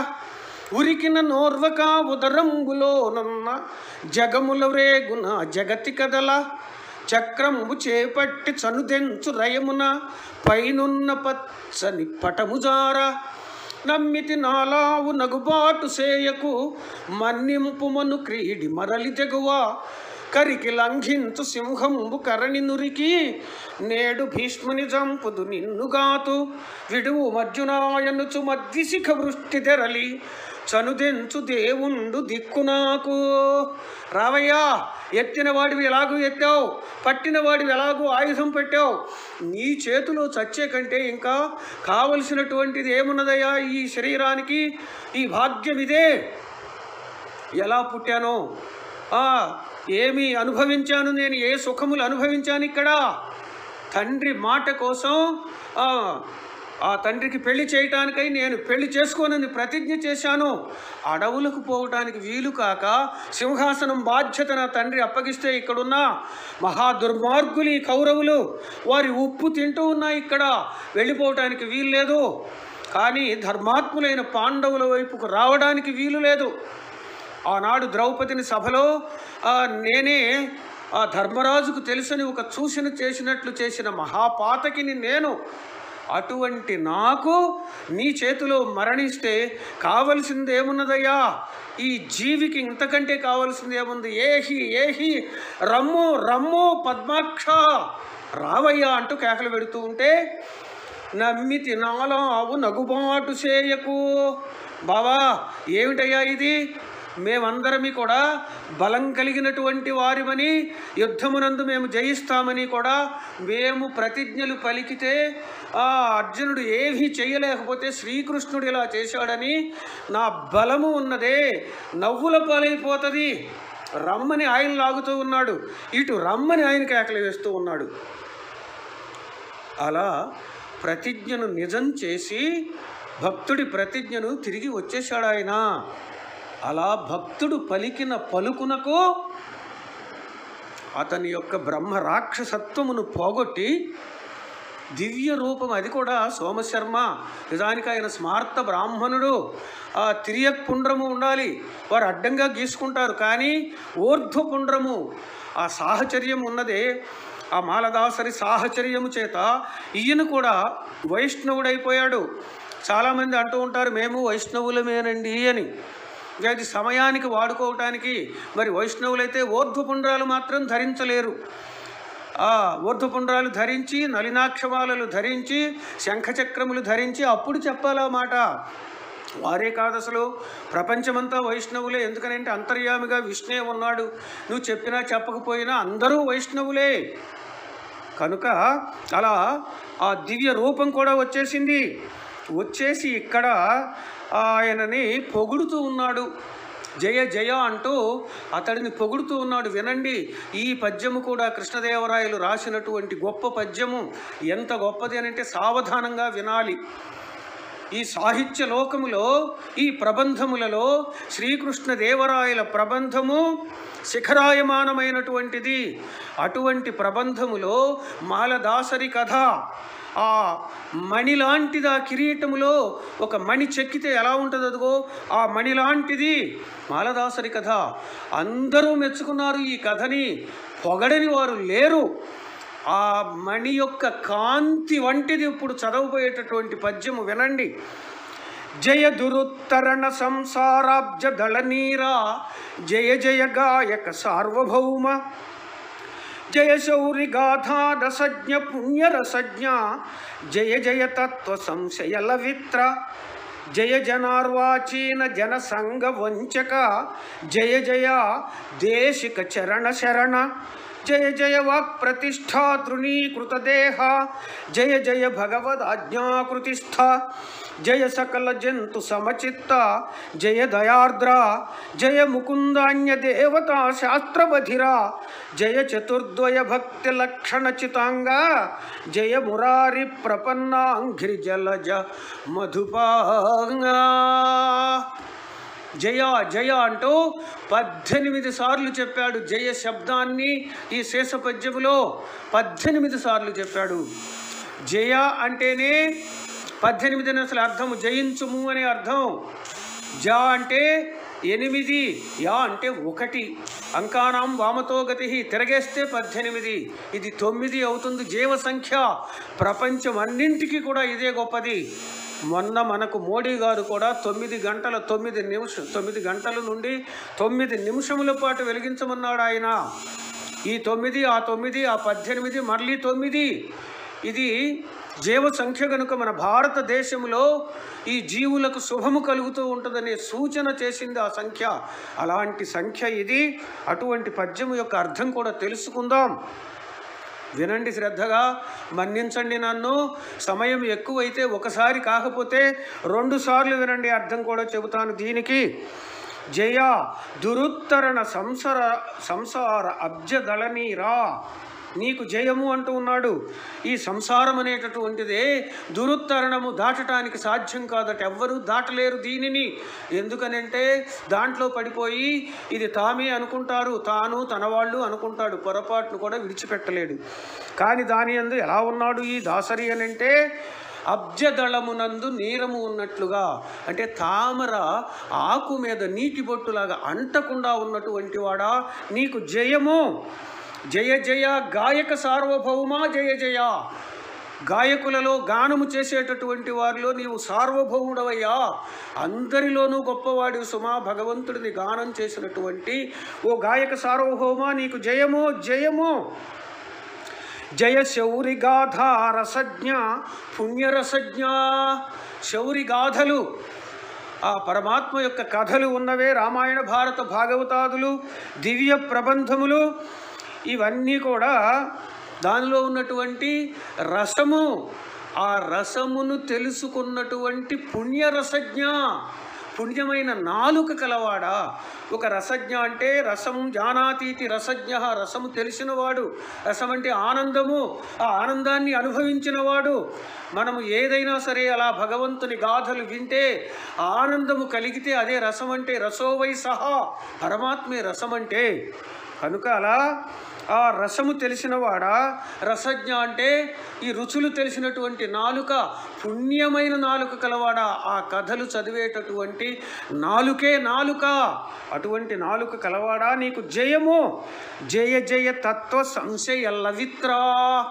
ఉరికిన నోర్వక ఉదరంబులోనున్న జగముల రేగున జగతి కదల. చక్రంబు చేపట్టి చనుదెంచు రయమున పైనున్న పచ్చని పటముజార నమ్మితి నాలావు నగుబాటు సేయకు మన్నింపుమను క్రీడి మరలి తెగువ కరికి లంఘించు సింహంబు కరణి నురికి. నేడు భీష్ముని చంపుదు నిన్నుగాతు విడువు మర్జునాయనుచు మద్దిశిఖ వృష్టి తెరలి. చనుదెంచు దేవుండు దిక్కు నాకు. రావయ్యా ఎత్తిన వాడివి ఎలాగూ ఎత్తావు? పట్టిన వాడివి ఎలాగూ ఆయుధం పెట్టావు? నీ చేతిలో చచ్చే కంటే ఇంకా కావలసినటువంటిది ఏమున్నదయ్యా ఈ శరీరానికి? ఈ భాగ్యం ఇదే ఎలా పుట్టానో? ఏమి అనుభవించాను నేను ఏ సుఖములు అనుభవించాను ఇక్కడ? తండ్రి మాట కోసం ఆ, తండ్రికి పెళ్ళి చేయటానికై నేను పెళ్ళి చేసుకోనని ప్రతిజ్ఞ చేశాను. అడవులకు పోవటానికి వీలు కాక సింహాసనం బాధ్యత నా తండ్రి అప్పగిస్తే ఇక్కడున్న మహా దుర్మార్గులు ఈ కౌరవులు వారి ఉప్పు తింటూ ఉన్నాయి ఇక్కడ. వెళ్ళిపోవటానికి వీలు లేదు. కానీ ధర్మాత్ములైన పాండవుల వైపుకు రావడానికి వీలు లేదు. ఆనాడు ద్రౌపదిని సభలో నేనే ఆ ధర్మరాజుకు తెలుసని ఒక సూచన చేసినట్లు చేసిన మహాపాతకిని నేను అటువంటి నాకు నీ చేతిలో మరణిస్తే కావలసింది ఏమున్నదయ్యా ఈ జీవికి ఇంతకంటే కావలసింది ఏముంది ఏహి ఏహి రమ్ము రమ్ము పద్మాక్ష రావయ్యా అంటూ కేకలు పెడుతూ ఉంటే నమ్మి తినాలావు నగుబాటు చేయకు. బావా ఏమిటయ్యా ఇది? మేమందరమీ కూడా బలం కలిగినటువంటి వారిమని యుద్ధమునందు మేము జయిస్తామని కూడా మేము ప్రతిజ్ఞలు పలికితే ఆ అర్జునుడు ఏమీ చేయలేకపోతే శ్రీకృష్ణుడు ఇలా చేశాడని నా బలము ఉన్నదే నవ్వుల పాలైపోతుంది. రమ్మని ఆయన లాగుతూ ఉన్నాడు. ఇటు రమ్మని ఆయన కేకలు వేస్తూ ఉన్నాడు. అలా ప్రతిజ్ఞను నిజం చేసి భక్తుడి ప్రతిజ్ఞను తిరిగి వచ్చేశాడు ఆయన. అలా భక్తుడు పలికిన పలుకునకు అతని యొక్క బ్రహ్మ రాక్షసత్వమును పోగొట్టి దివ్య రూపం అది కూడా సోమశర్మ. నిజానికి ఆయన స్మార్త బ్రాహ్మణుడు. ఆ తిరియక్ పుండ్రము ఉండాలి. వారు అడ్డంగా గీసుకుంటారు. కానీ ఊర్ధ్వ పుండ్రము ఆ సాహచర్యం ఉన్నదే. ఆ మాలదాసరి సాహచర్యము చేత ఈయన కూడా వైష్ణవుడైపోయాడు. చాలామంది అంటూ ఉంటారు మేము వైష్ణవులమేనండి అని. అది సమయానికి వాడుకోవటానికి మరి వైష్ణవులైతే ఊర్ధ్వపుండ్రాలు మాత్రం ధరించలేరు. ఆ ఊర్ధ్వపుండ్రాలు ధరించి నలినాక్షమాలలు ధరించి శంఖచక్రములు ధరించి అప్పుడు చెప్పాలా మాట. వారే కాదు అసలు. ప్రపంచమంతా వైష్ణవులే. ఎందుకనంటే అంతర్యామిగా విష్ణే ఉన్నాడు. నువ్వు చెప్పినా చెప్పకపోయినా అందరూ వైష్ణవులే. కనుక అలా ఆ దివ్య రూపం కూడా వచ్చేసింది. వచ్చేసి ఇక్కడ ఆయనని పొగుడుతూ ఉన్నాడు. జయ జయ అంటూ అతడిని పొగుడుతూ ఉన్నాడు. వినండి ఈ పద్యము కూడా కృష్ణదేవరాయలు రాసినటువంటి గొప్ప పద్యము. ఎంత గొప్పది అని అంటే సావధానంగా వినాలి. ఈ సాహిత్య లోకములో ఈ ప్రబంధములలో శ్రీకృష్ణదేవరాయల ప్రబంధము శిఖరాయమానమైనటువంటిది. అటువంటి ప్రబంధములో మాలదాసరి కథ ఆ మణిలాంటిది ఆ కిరీటములో ఒక మణి చెక్కితే ఎలా ఉంటుంది అదిగో ఆ మణిలాంటిది మాలదాసరి కథ. అందరూ మెచ్చుకున్నారు ఈ కథని. పొగడని వారు లేరు. ఆ మణి యొక్క కాంతి వంటిది ఇప్పుడు చదవబోయేటటువంటి పద్యము వినండి. జయ దురుత్తరణ సంసారాబ్జ దళనీరా జయ జయ గాయక సార్వభౌమ జయ శౌరి గాథా రసజ్ఞ పుణ్య రసజ్ఞ జయ జయ తత్వ సంశయ లవిత్ర జయ జనార్వాచీన జన సంగ వంచక జయ జయ దేశిక చరణ శరణ జయ జయ వాక్ ప్రతిష్ఠా తృణీకృత దేహ జయ జయ భగవద్ ఆజ్ఞాకృతిస్థ జయ సకల జంతు సమచిత్త జయ దయార్ద్ర జయ ముకుందాన్య దేవతా శాస్త్రవధిరా జయ జయ అంటూ పద్దెనిమిది సార్లు చెప్పాడు జయ శబ్దాన్ని ఈ శేష పద్యములో. పద్దెనిమిది సార్లు చెప్పాడు. జయ అంటేనే పద్దెనిమిది అని అసలు అర్థము జయించుము అనే అర్థం. జ అంటే ఎనిమిది యా అంటే ఒకటి. అంకానాం వామతో గతి తిరగేస్తే పద్దెనిమిది. ఇది తొమ్మిది అవుతుంది జీవ సంఖ్య. ప్రపంచం అన్నింటికీ కూడా ఇదే గొప్పది. మొన్న మనకు మోడీ గారు కూడా తొమ్మిది గంటల తొమ్మిది నిమిషం తొమ్మిది గంటల నుండి తొమ్మిది నిమిషముల పాటు వెలిగించమన్నాడు ఆయన. ఈ తొమ్మిది ఆ తొమ్మిది ఆ పద్దెనిమిది మళ్ళీ తొమ్మిది. ఇది జీవ సంఖ్య కనుక మన భారతదేశంలో ఈ జీవులకు శుభము కలుగుతూ ఉంటుందనే సూచన చేసింది ఆ సంఖ్య. అలాంటి సంఖ్య ఇది. అటువంటి పద్యము యొక్క అర్థం కూడా తెలుసుకుందాం. వినండి శ్రద్ధగా మన్నించండి నన్ను. సమయం ఎక్కువైతే ఒకసారి కాకపోతే రెండు సార్లు వినండి అర్థం కూడా చెబుతాను దీనికి. జయ దురుత్తరణ సంసార సంసార అబ్జదళనీరా. నీకు జయము అంటూ ఉన్నాడు. ఈ సంసారం అనేటటువంటిదే దురుత్తరణము దాటటానికి సాధ్యం కాదట. ఎవ్వరూ దాటలేరు దీనిని. ఎందుకనంటే దాంట్లో పడిపోయి ఇది తామే అనుకుంటారు. తాను తన వాళ్ళు అనుకుంటాడు. పొరపాటును కూడా విడిచిపెట్టలేడు. కానీ దాని అందు ఎలా ఉన్నాడు ఈ దాసరి అని అంటే అబ్జదళమునందు నీరము ఉన్నట్లుగా. అంటే తామర ఆకు మీద నీటి బొట్టులాగా అంటకుండా ఉన్నటువంటి వాడా. నీకు జయము. జయ జయ గాయక సార్వభౌమా జయ జయ. గాయకులలో గానము చేసేటటువంటి వారిలో నీవు సార్వభౌముడవయ్యా. అందరిలోనూ గొప్పవాడి సుమా భగవంతుడిని గానం చేసినటువంటి ఓ గాయక సార్వభౌమ నీకు జయమో జయము. జయ శౌరి గాథ రసజ్ఞ పుణ్యరసజ్ఞ. శౌరి గాథలు. ఆ పరమాత్మ యొక్క కథలు ఉన్నవే రామాయణ భారత భాగవతాదులు దివ్య ప్రబంధములు. ఇవన్నీ కూడా దానిలో ఉన్నటువంటి రసము ఆ రసమును తెలుసుకున్నటువంటి పుణ్యరసజ్ఞ పుణ్యమైన నాలుక కలవాడా? ఒక రసజ్ఞ అంటే రసం జానాతీతి రసజ్ఞ రసము తెలిసినవాడు రసం అంటే ఆనందము ఆ ఆనందాన్ని అనుభవించినవాడు. మనము ఏదైనా సరే అలా భగవంతుని గాథలు వింటే ఆనందము కలిగితే అదే రసం అంటే రసోవై సహా పరమాత్మే రసం అంటే కనుక అలా ఆ రసము తెలిసినవాడా? రసజ్ఞ అంటే ఈ రుచులు తెలిసినటువంటి నాలుక పుణ్యమైన నాలుక కలవాడా? ఆ కథలు చదివేటటువంటి నాలుకే నాలుక. అటువంటి నాలుక కలవాడా నీకు జయము? జయ జయ తత్వ సంశయ లవిత్రా.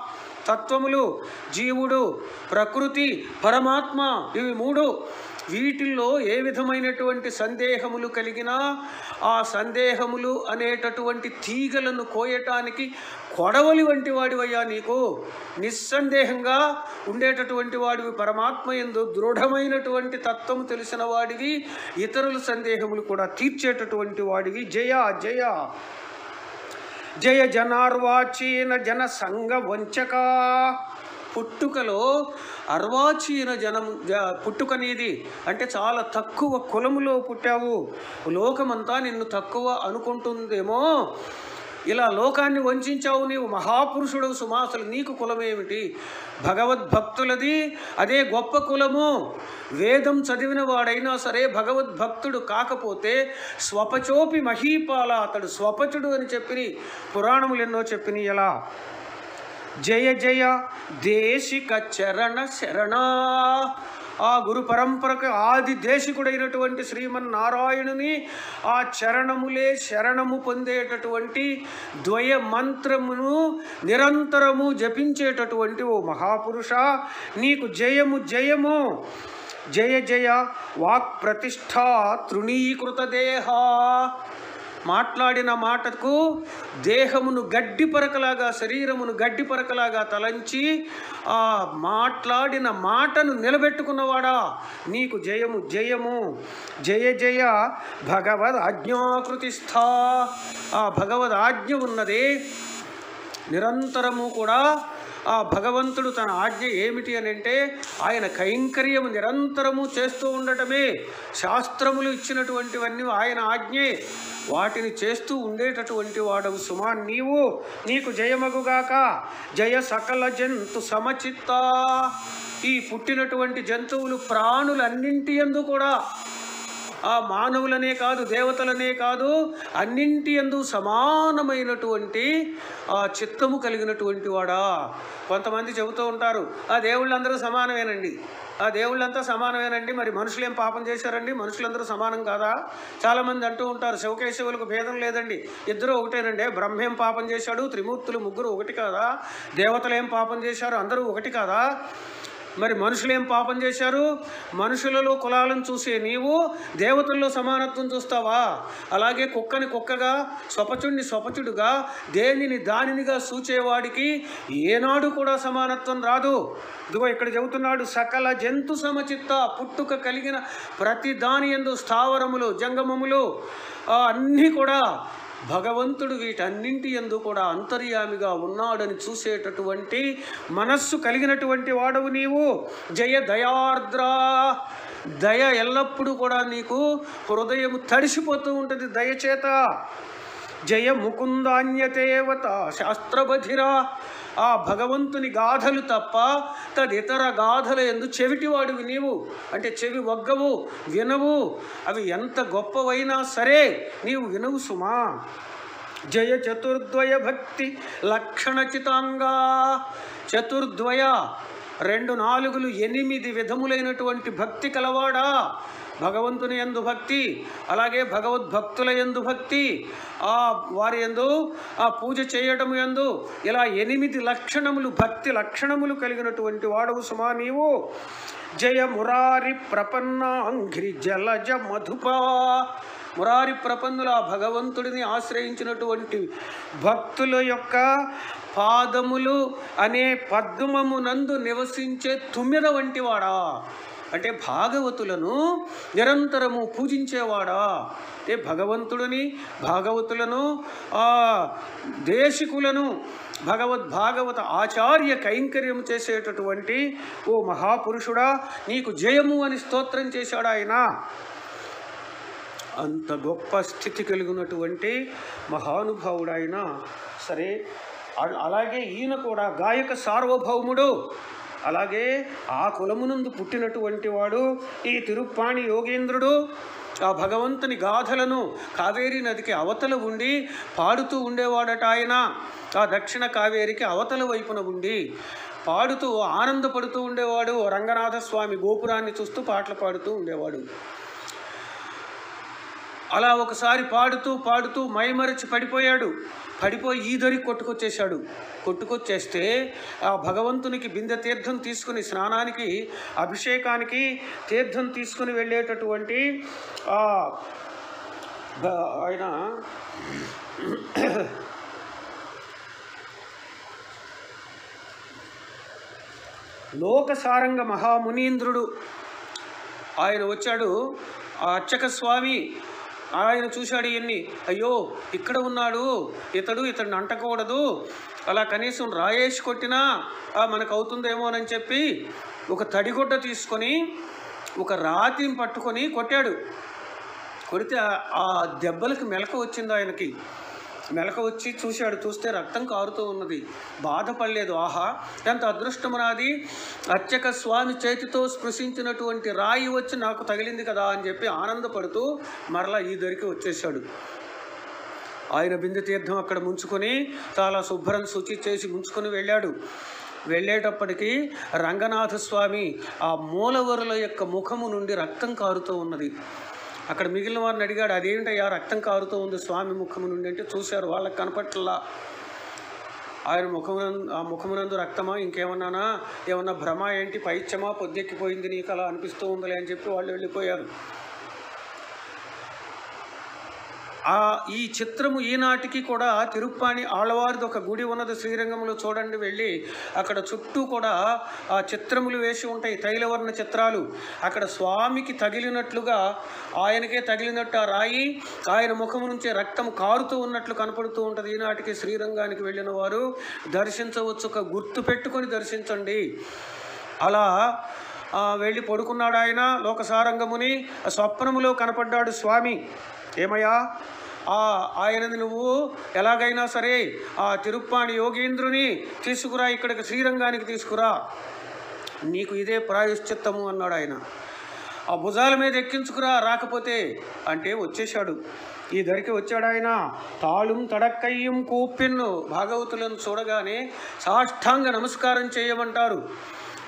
తత్వములు జీవుడు ప్రకృతి పరమాత్మ ఇవి మూడు వీటిల్లో ఏ విధమైనటువంటి సందేహములు కలిగినా ఆ సందేహములు అనేటటువంటి తీగలను కోయటానికి కొడవలి వంటి వాడివయ్యా నీకు. నిస్సందేహంగా ఉండేటటువంటి వాడివి పరమాత్మ ఎందు దృఢమైనటువంటి తత్వం తెలిసిన వాడివి ఇతరుల సందేహములు కూడా తీర్చేటటువంటి వాడివి. జయ జయ. జయ జనార్వాచీన జన సంఘ వంచకా పుట్టుకలో అర్వాచీన జనం జ- అంటే చాలా తక్కువ కులములో పుట్టావు. లోకమంతా నిన్ను తక్కువ అనుకుంటుందేమో. ఇలా లోకాన్ని వంచావు నీవు మహాపురుషుడు సుమా అసలు నీకు కులమేమిటి? భగవద్భక్తులది అదే గొప్ప కులము. వేదం చదివిన వాడైనా సరే భగవద్భక్తుడు కాకపోతే స్వపచోపి మహీపాల అతడు స్వపచుడు అని చెప్పిని పురాణములు ఎన్నో చెప్పిన ఎలా జయ జయ దేశిక చరణ శరణ. ఆ గురు పరంపరకు ఆది దేశికుడైనటువంటి శ్రీమన్నారాయణుని ఆ చరణములే శరణము పొందేటటువంటి ద్వయ మంత్రమును నిరంతరము జపించేటటువంటి ఓ మహాపురుష. నీకు జయము జయము. జయ జయ వాక్ ప్రతిష్ట తృణీకృత దేహ. మాట్లాడిన మాటకు దేహమును గడ్డి పరకలాగా శరీరమును గడ్డి పరకలాగా తలంచి ఆ మాట్లాడిన మాటను నిలబెట్టుకున్నవాడా? నీకు జయము జయము. జయ జయ. భగవద్ ఆజ్ఞాకృతిస్థా. ఆ భగవద్ ఆజ్ఞ ఉన్నదే నిరంతరము కూడా ఆ భగవంతుడు తన ఆజ్ఞ ఏమిటి అని అంటే ఆయన కైంకర్యము నిరంతరము చేస్తూ ఉండటమే. శాస్త్రములు ఇచ్చినటువంటివన్నీ ఆయన ఆజ్ఞే. వాటిని చేస్తూ ఉండేటటువంటి వాడవు సుమా నీవు. నీకు జయమగుగాక. జయ సకల జంతు సమచిత్త. ఈ పుట్టినటువంటి జంతువులు ప్రాణులన్నింటి యందు కూడా ఆ మానవులనే కాదు దేవతలనే కాదు అన్నింటి యందు సమానమైనటువంటి ఆ చిత్తము కలిగినటువంటి వాడా? కొంతమంది చెబుతూ ఉంటారు ఆ దేవుళ్ళందరూ సమానమేనండి. ఆ దేవుళ్ళంతా సమానమేనండి. మరి మనుషులు ఏం పాపం చేశారండి? మనుషులందరూ సమానం కాదా? చాలామంది అంటూ ఉంటారు శివకేశవులకు భేదం లేదండి. ఇద్దరు ఒకటేనండి. బ్రహ్మేం పాపం చేశాడు? త్రిమూర్తులు ముగ్గురు ఒకటి కాదా? దేవతలు ఏం పాపం చేశారు? అందరూ ఒకటి కాదా? మరి మనుషులు ఏం పాపం చేశారు? మనుషులలో కులాలను చూసే నీవు దేవతల్లో సమానత్వం చూస్తావా? అలాగే కుక్కని కుక్కగా స్వపచుడిని స్వపచుడుగా దేనిని దానినిగా సూచేవాడికి ఏనాడు కూడా సమానత్వం రాదు. ఇదిగో ఇక్కడ చెబుతున్నాడు సకల జంతు సమచిత్త పుట్టుక కలిగిన ప్రతి దాని ఎందు స్థావరములు జంగమములు అన్నీ కూడా భగవంతుడు వీటన్నింటి ఎందు కూడా అంతర్యామిగా ఉన్నాడని చూసేటటువంటి మనస్సు కలిగినటువంటి వాడవు నీవు. జయ దయార్ద్రా. దయ ఎల్లప్పుడూ కూడా నీకు హృదయం తడిసిపోతూ ఉంటుంది దయచేత. జయ ముకుందాన్యతేవత. శాస్త్రబధిరా. ఆ భగవంతుని గాథలు తప్ప తదితర గాథల ఎందు చెవిటివాడివి నీవు. అంటే చెవి వగ్గవు వినవు. అవి ఎంత గొప్పవైనా సరే నీవు వినవు సుమా. జయ చతుర్ద్వయ భక్తి లక్షణచితాంగా చతుర్ద్వయ రెండు నాలుగులు ఎనిమిది విధములైనటువంటి భక్తి కలవాడా? భగవంతుని ఎందు భక్తి అలాగే భగవద్భక్తుల ఎందు భక్తి ఆ వారి ఎందు ఆ పూజ చేయటం ఎందు ఇలా ఎనిమిది లక్షణములు భక్తి లక్షణములు కలిగినటువంటి వాడవు సుమా నీవు. జయ మురారి ప్రపన్నాంఘ్రి జలజ మధుపా. మురారి ప్రపన్నుల ఆ భగవంతుడిని ఆశ్రయించినటువంటి భక్తుల యొక్క పాదములు అనే పద్మమునందు నివసించే తుమ్మిద వంటివాడా అంటే భాగవతులను నిరంతరము పూజించేవాడా? అంటే భగవంతుడిని భాగవతులను ఆ దేశికులను భగవద్ భాగవత ఆచార్య కైంకర్యం చేసేటటువంటి ఓ మహాపురుషుడా నీకు జయము అని స్తోత్రం చేశాడు ఆయన. అంత గొప్ప స్థితి కలిగినటువంటి మహానుభావుడైన సరే అ- అలాగే ఈయన కూడా గాయక సార్వభౌముడు. అలాగే ఆ కులమునందు పుట్టినటువంటి వాడు ఈ తిరుప్పాణి యోగేంద్రుడు ఆ భగవంతుని గాథలను కావేరీ నదికి అవతల ఉండి పాడుతూ ఉండేవాడట ఆయన. ఆ దక్షిణ కావేరికి అవతల వైపున ఉండి పాడుతూ ఆనందపడుతూ ఉండేవాడు. రంగనాథస్వామి గోపురాన్ని చూస్తూ పాటలు పాడుతూ ఉండేవాడు. అలా ఒకసారి పాడుతూ పాడుతూ మైమరచి పడిపోయాడు. పడిపోయి ఈదరి కొట్టుకొచ్చేశాడు. కొట్టుకొచ్చేస్తే ఆ భగవంతునికి బిందె తీర్థం తీసుకుని స్నానానికి అభిషేకానికి తీర్థం తీసుకుని వెళ్ళేటటువంటి ఆయన లోకసారంగ మహామునీంద్రుడు. ఆయన వచ్చాడు. ఆ అర్చక స్వామి ఆయన చూశాడు ఇవన్నీ అయ్యో ఇక్కడ ఉన్నాడు. ఇతడు ఇతడిని అంటకూడదు. అలా కనీసం రాయేసి కొట్టినా మనకు అవుతుందేమోనని చెప్పి ఒక తడిగుడ్డ తీసుకొని ఒక రాతిని పట్టుకొని కొట్టాడు. కొడితే ఆ- ఆ దెబ్బలకు మెలక వచ్చింది ఆయనకి. మెలక వచ్చి చూశాడు చూస్తే రక్తం కారుతూ ఉన్నది. బాధపడలేదు. ఆహా ఎంత అదృష్టము నాది. అర్చక స్వామి చేతితో స్పృశించినటువంటి రాయి వచ్చి నాకు తగిలింది కదా అని చెప్పి ఆనందపడుతూ మరలా ఈ దరికి వచ్చేసాడు ఆయన బిందు తీర్థం అక్కడ ముంచుకొని చాలా శుభ్రం శుచి చేసి ముంచుకొని వెళ్ళాడు. వెళ్ళేటప్పటికీ రంగనాథ స్వామి ఆ మూలవరుల యొక్క ముఖము నుండి రక్తం కారుతూ ఉన్నది. అక్కడ మిగిలిన వారిని అడిగాడు అదేంటయ్యా రక్తం కారుతూ ఉంది స్వామి ముఖము నుండి? అంటే చూశారు వాళ్ళకి కనపట్లా. ఆయన ముఖమునందు ఆ ముఖమునందు రక్తమా ఇంకేమన్నానా? ఏమన్నా భ్రమ ఏంటి? పైత్యమా పొద్దెక్కిపోయింది నీకు అలా అనిపిస్తూ ఉందిలే అని చెప్పి వాళ్ళు వెళ్ళిపోయారు. ఆ ఈ చిత్రము ఈనాటికి కూడా తిరుప్పాణి ఆళ్వారిది ఒక గుడి ఉన్నది శ్రీరంగంలో చూడండి వెళ్ళి. అక్కడ చుట్టూ కూడా ఆ చిత్రములు వేసి ఉంటాయి తైలవర్ణ చిత్రాలు. అక్కడ స్వామికి తగిలినట్లుగా ఆయనకే తగిలినట్టు ఆ రాయి ఆయన ముఖం నుంచి రక్తం కారుతూ ఉన్నట్లు కనపడుతూ ఉంటుంది. ఈనాటికి శ్రీరంగానికి వెళ్ళిన వారు దర్శించవచ్చు ఒక గుర్తు పెట్టుకొని దర్శించండి. అలా వెళ్ళి పడుకున్నాడు ఆయన లోకసారంగముని స్వప్నములో కనపడ్డాడు స్వామి. ఏమయ్యా? ఆ ఆయనని నువ్వు ఎలాగైనా సరే ఆ తిరుప్పాణి యోగేంద్రుని తీసుకురా ఇక్కడికి శ్రీరంగానికి తీసుకురా. నీకు ఇదే ప్రాయశ్చిత్తము అన్నాడు ఆయన. ఆ భుజాల మీద ఎక్కించుకురా రాకపోతే అంటే వచ్చేశాడు. ఈ ధరికి వచ్చాడు ఆయన. తాళుం తడక్కయ్యం కూప్పిన్ను. భాగవతులను చూడగానే సాష్టాంగ నమస్కారం చేయమంటారు.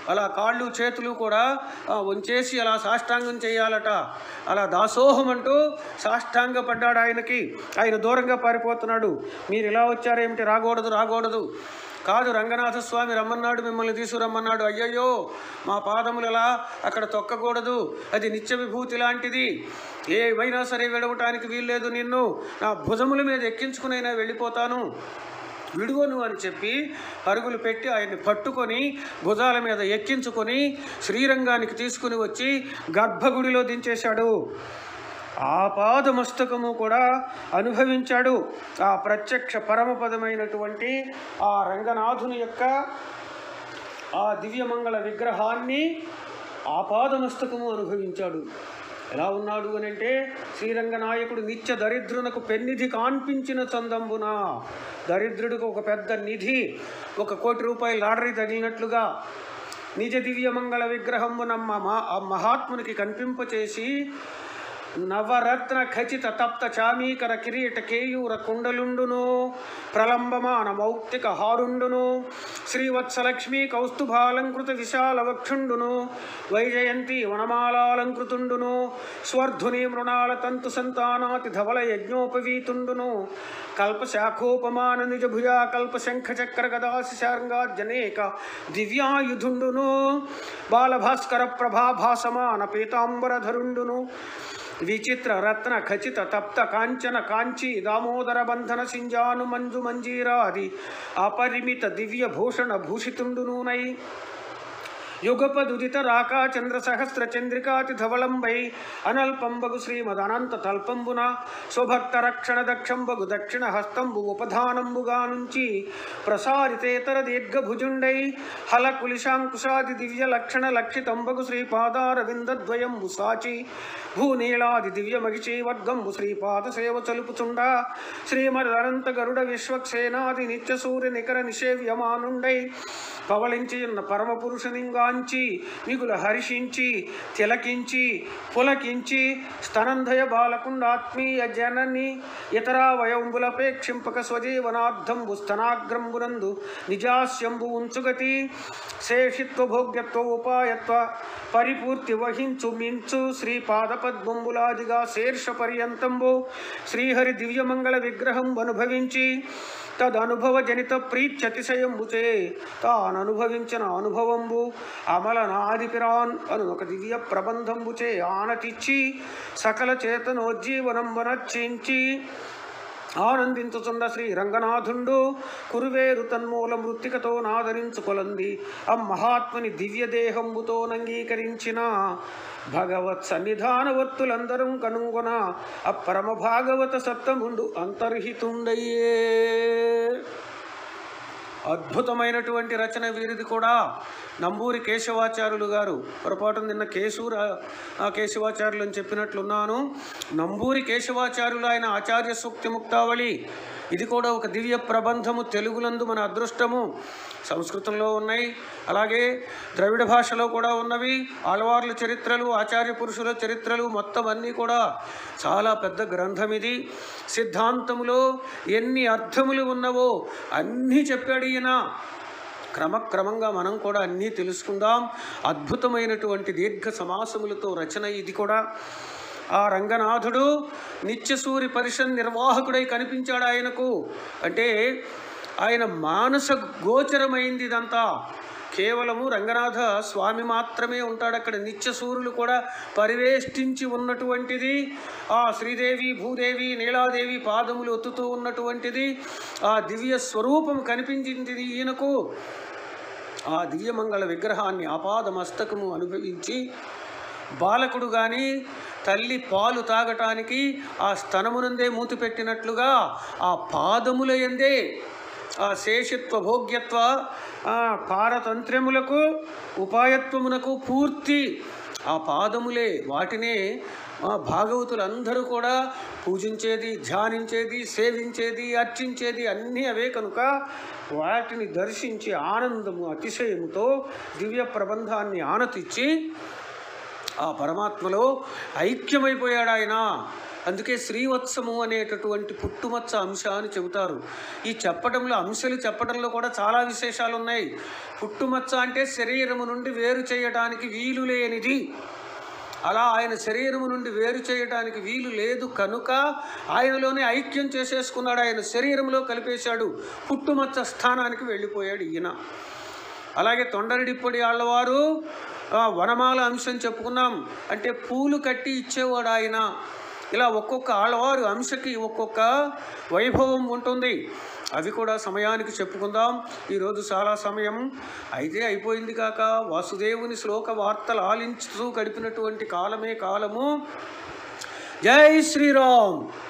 అలా కాళ్ళు చేతులు కూడా ఉంచేసి వంచేసి అలా సాష్టాంగం చేయాలట. అలా దాసోహం అంటూ సాష్టాంగ పడ్డాడు ఆయనకి. ఆయన దూరంగా పారిపోతున్నాడు. మీరు ఇలా వచ్చారేమిటి రాకూడదు రాకూడదు. కాదు రంగనాథ స్వామి రమ్మన్నాడు మిమ్మల్ని తీసుకురమ్మన్నాడు. అయ్యయ్యో మా పాదములు ఎలా అక్కడ తొక్కకూడదు. అది నిత్య విభూతి లాంటిది. ఏవైనా సరే విడవటానికి వీల్లేదు నిన్ను. నా భుజముల మీద ఎక్కించుకునైనా వెళ్ళిపోతాను. విడువను అని చెప్పి పరుగులు పెట్టి ఆయన్ని పట్టుకొని భుజాల మీద ఎక్కించుకొని శ్రీరంగానికి తీసుకుని వచ్చి గర్భగుడిలో దించేశాడు. ఆపాదమస్తకము కూడా అనుభవించాడు. ఆ ప్రత్యక్ష పరమపదమైనటువంటి ఆ రంగనాథుని యొక్క ఆ దివ్యమంగళ విగ్రహాన్ని ఆపాదమస్తకము అనుభవించాడు. ఎలా ఉన్నాడు అని అంటే శ్రీరంగనాయకుడు నిత్య దరిద్రునకు పెన్నిధి కాన్పించిన చందంబున. దరిద్రుడికి ఒక పెద్ద నిధి ఒక కోటి రూపాయల లాటరీ తగిలినట్లుగా నిజ దివ్యమంగళ విగ్రహంబున మా మహాత్మునికి కనిపింపచేసి నవరత్న ఖచిత తప్త చామీకర కిరీట కేయూర కుండలుండును ప్రలంబమాన మౌక్తిక హారుండును శ్రీవత్సలక్ష్మీ కౌస్తుభాలంకృత విశాల వక్షుండును వైజయంతి వనమాలాలంకృతుండును స్వర్ధుని మృణాల తంతు సంతానాతి ధవల యజ్ఞోపవీతుండును కల్పశాఖోపమాన నిజభుజా కల్పశంఖ చక్ర గదాశాంగాజనేక దివ్యాయుధుండును బాలభాస్కర ప్రభాభాసమాన పీతాంబరధరుండును విచిత్ర రత్న ఖచిత తప్త కాంచన కాంచి దామోదర బంధన సింజాను మంజు మంజీరాది అపరిమిత దివ్య భూషణ భూషితుండునూనై యుగపదుదిత రాకా చంద్ర సహస్ర చంద్రికాతి ధవళంబై అనల్పంబగు శ్రీమదనంత తల్పంబున స్వభక్త రక్షణ దక్షంబగు దక్షిణ హస్తంబు ఉపధానంబుగా నుంచి ప్రసారితేతర దీర్ఘభుజుండై హల కులిశాంకుశాది దివ్య లక్షణ లక్షితంబగు శ్రీపాదారవిందద్వయంబు సాచి భూనీళాది దివ్య మగిచీవర్గంబు శ్రీపాద సేవ చలుపుచుండ శ్రీమదనంత గరుడ విశ్వక్సేనాది నిత్య సూర్య నికర నిషేవ్యమానుండై పవళించి ఉన్న పరమ పురుషనింగాంచి మిగుల హర్షించి తిలకించి పులకించి స్తనంధయ బాలకుండాత్మీయ జనని ఇతరావయంబులపేక్షింపక స్వజీవనార్థంబు స్తనాగ్రంబునందు నిజాస్యంబు ఉంచుగతి శేషిత్వ భోగ్యత్వ ఉపాయత్వ పరిపూర్తి వహించు మించు శ్రీపాదపద్మంబులాదిగా శీర్ష పర్యంతంబు శ్రీహరి దివ్యమంగళ విగ్రహం అనుభవించి తదనుభవ జనిత ప్రీత్యతిశయంబుచే తాను అనుభవించిన అనుభవంబు అమల నాదిపిరాన్ అను ఒక దివ్య ప్రబంధంబుచే ఆనతిచ్చి సకల చేతనోజ్జీవనం వనర్చించి ఆనందించుచుండ శ్రీ రంగనాథుండు కురువేరు తన్మూల మృత్తికతో నాదరించుకొలంది. ఆ మహాత్ముని దివ్య దేహంబుతో నంగీకరించిన భగవత్ సన్నిధానవత్తులందరం కనుగొన అపరమ భాగవత సత్తముండు అంతర్హితుండయ్యే. అద్భుతమైనటువంటి రచన వీరిది కూడా. నంబూరి కేశవాచార్యులు గారు పొరపాటు నిన్న కేశూర కేశవాచార్యులు అని చెప్పినట్లున్నాను. నంబూరి కేశవాచార్యులు ఆయన ఆచార్య సూక్తి ముక్తావళి. ఇది కూడా ఒక దివ్య ప్రబంధము తెలుగులందు మన అదృష్టము. సంస్కృతంలో ఉన్నాయి. అలాగే ద్రవిడ భాషలో కూడా ఉన్నవి. ఆళ్వార్ల చరిత్రలు ఆచార్య పురుషుల చరిత్రలు మొత్తం అన్నీ కూడా చాలా పెద్ద గ్రంథం ఇది సిద్ధాంతములో ఎన్ని అర్థములు ఉన్నవో అన్నీ చెప్పాడు ఈయన. క్రమక్రమంగా మనం కూడా అన్నీ తెలుసుకుందాం. అద్భుతమైనటువంటి దీర్ఘ సమాసములతో రచన ఇది కూడా. ఆ రంగనాథుడు నిత్యసూరి పరిషన్ నిర్వాహకుడై కనిపించాడు ఆయనకు. అంటే ఆయన మానస గోచరమైంది ఇదంతా కేవలము రంగనాథ స్వామి మాత్రమే ఉంటాడు అక్కడ నిత్యసూరులు కూడా పరివేష్టించి ఉన్నటువంటిది. ఆ శ్రీదేవి భూదేవి నీలాదేవి పాదములు ఒత్తుతూ ఉన్నటువంటిది. ఆ దివ్య స్వరూపం కనిపించింది ఈయనకు. ఆ దివ్యమంగళ విగ్రహాన్ని ఆపాదమస్తకము అనుభవించి బాలకుడు కానీ తల్లి పాలు తాగటానికి ఆ స్తనమునందే మూతి పెట్టినట్లుగా ఆ పాదముల ఎందే ఆ శేషిత్వ భోగ్యత్వ పారతంత్రములకు ఉపాయత్వమునకు పూర్తి ఆ పాదములే. వాటినే భాగవతులందరూ కూడా పూజించేది ధ్యానించేది సేవించేది అర్చించేది అన్నీ అవే కనుక వాటిని దర్శించి ఆనందము అతిశయముతో దివ్య ప్రబంధాన్ని ఆనతిచ్చి ఆ పరమాత్మలో ఐక్యమైపోయాడు ఆయన. అందుకే శ్రీవత్సము అనేటటువంటి పుట్టుమచ్చ అంశ అని చెబుతారు. ఈ చెప్పడంలో అంశాలు చెప్పడంలో కూడా చాలా విశేషాలు ఉన్నాయి పుట్టుమచ్చ అంటే శరీరము నుండి వేరు చేయడానికి వీలు లేనిది. అలా ఆయన శరీరము నుండి వేరు చేయడానికి వీలు లేదు కనుక ఆయనలోనే ఐక్యం చేసేసుకున్నాడు. ఆయన శరీరంలో కలిపేశాడు. పుట్టుమచ్చ స్థానానికి వెళ్ళిపోయాడు ఈయన. అలాగే తొండరిడిప్పొడి ఆళ్ళవారు వనమాల అంశం చెప్పుకున్నాం. అంటే పూలు కట్టి ఇచ్చేవాడు ఆయన ఇలా ఒక్కొక్క ఆళ్ళవారు అంశకి ఒక్కొక్క వైభవం ఉంటుంది. అవి కూడా సమయానికి చెప్పుకుందాం. ఈరోజు చాలా సమయం. అయితే అయిపోయింది కాక వాసుదేవుని శ్లోక వార్తలు ఆలించుతూ గడిపినటువంటి కాలమే కాలము. జై శ్రీరామ్!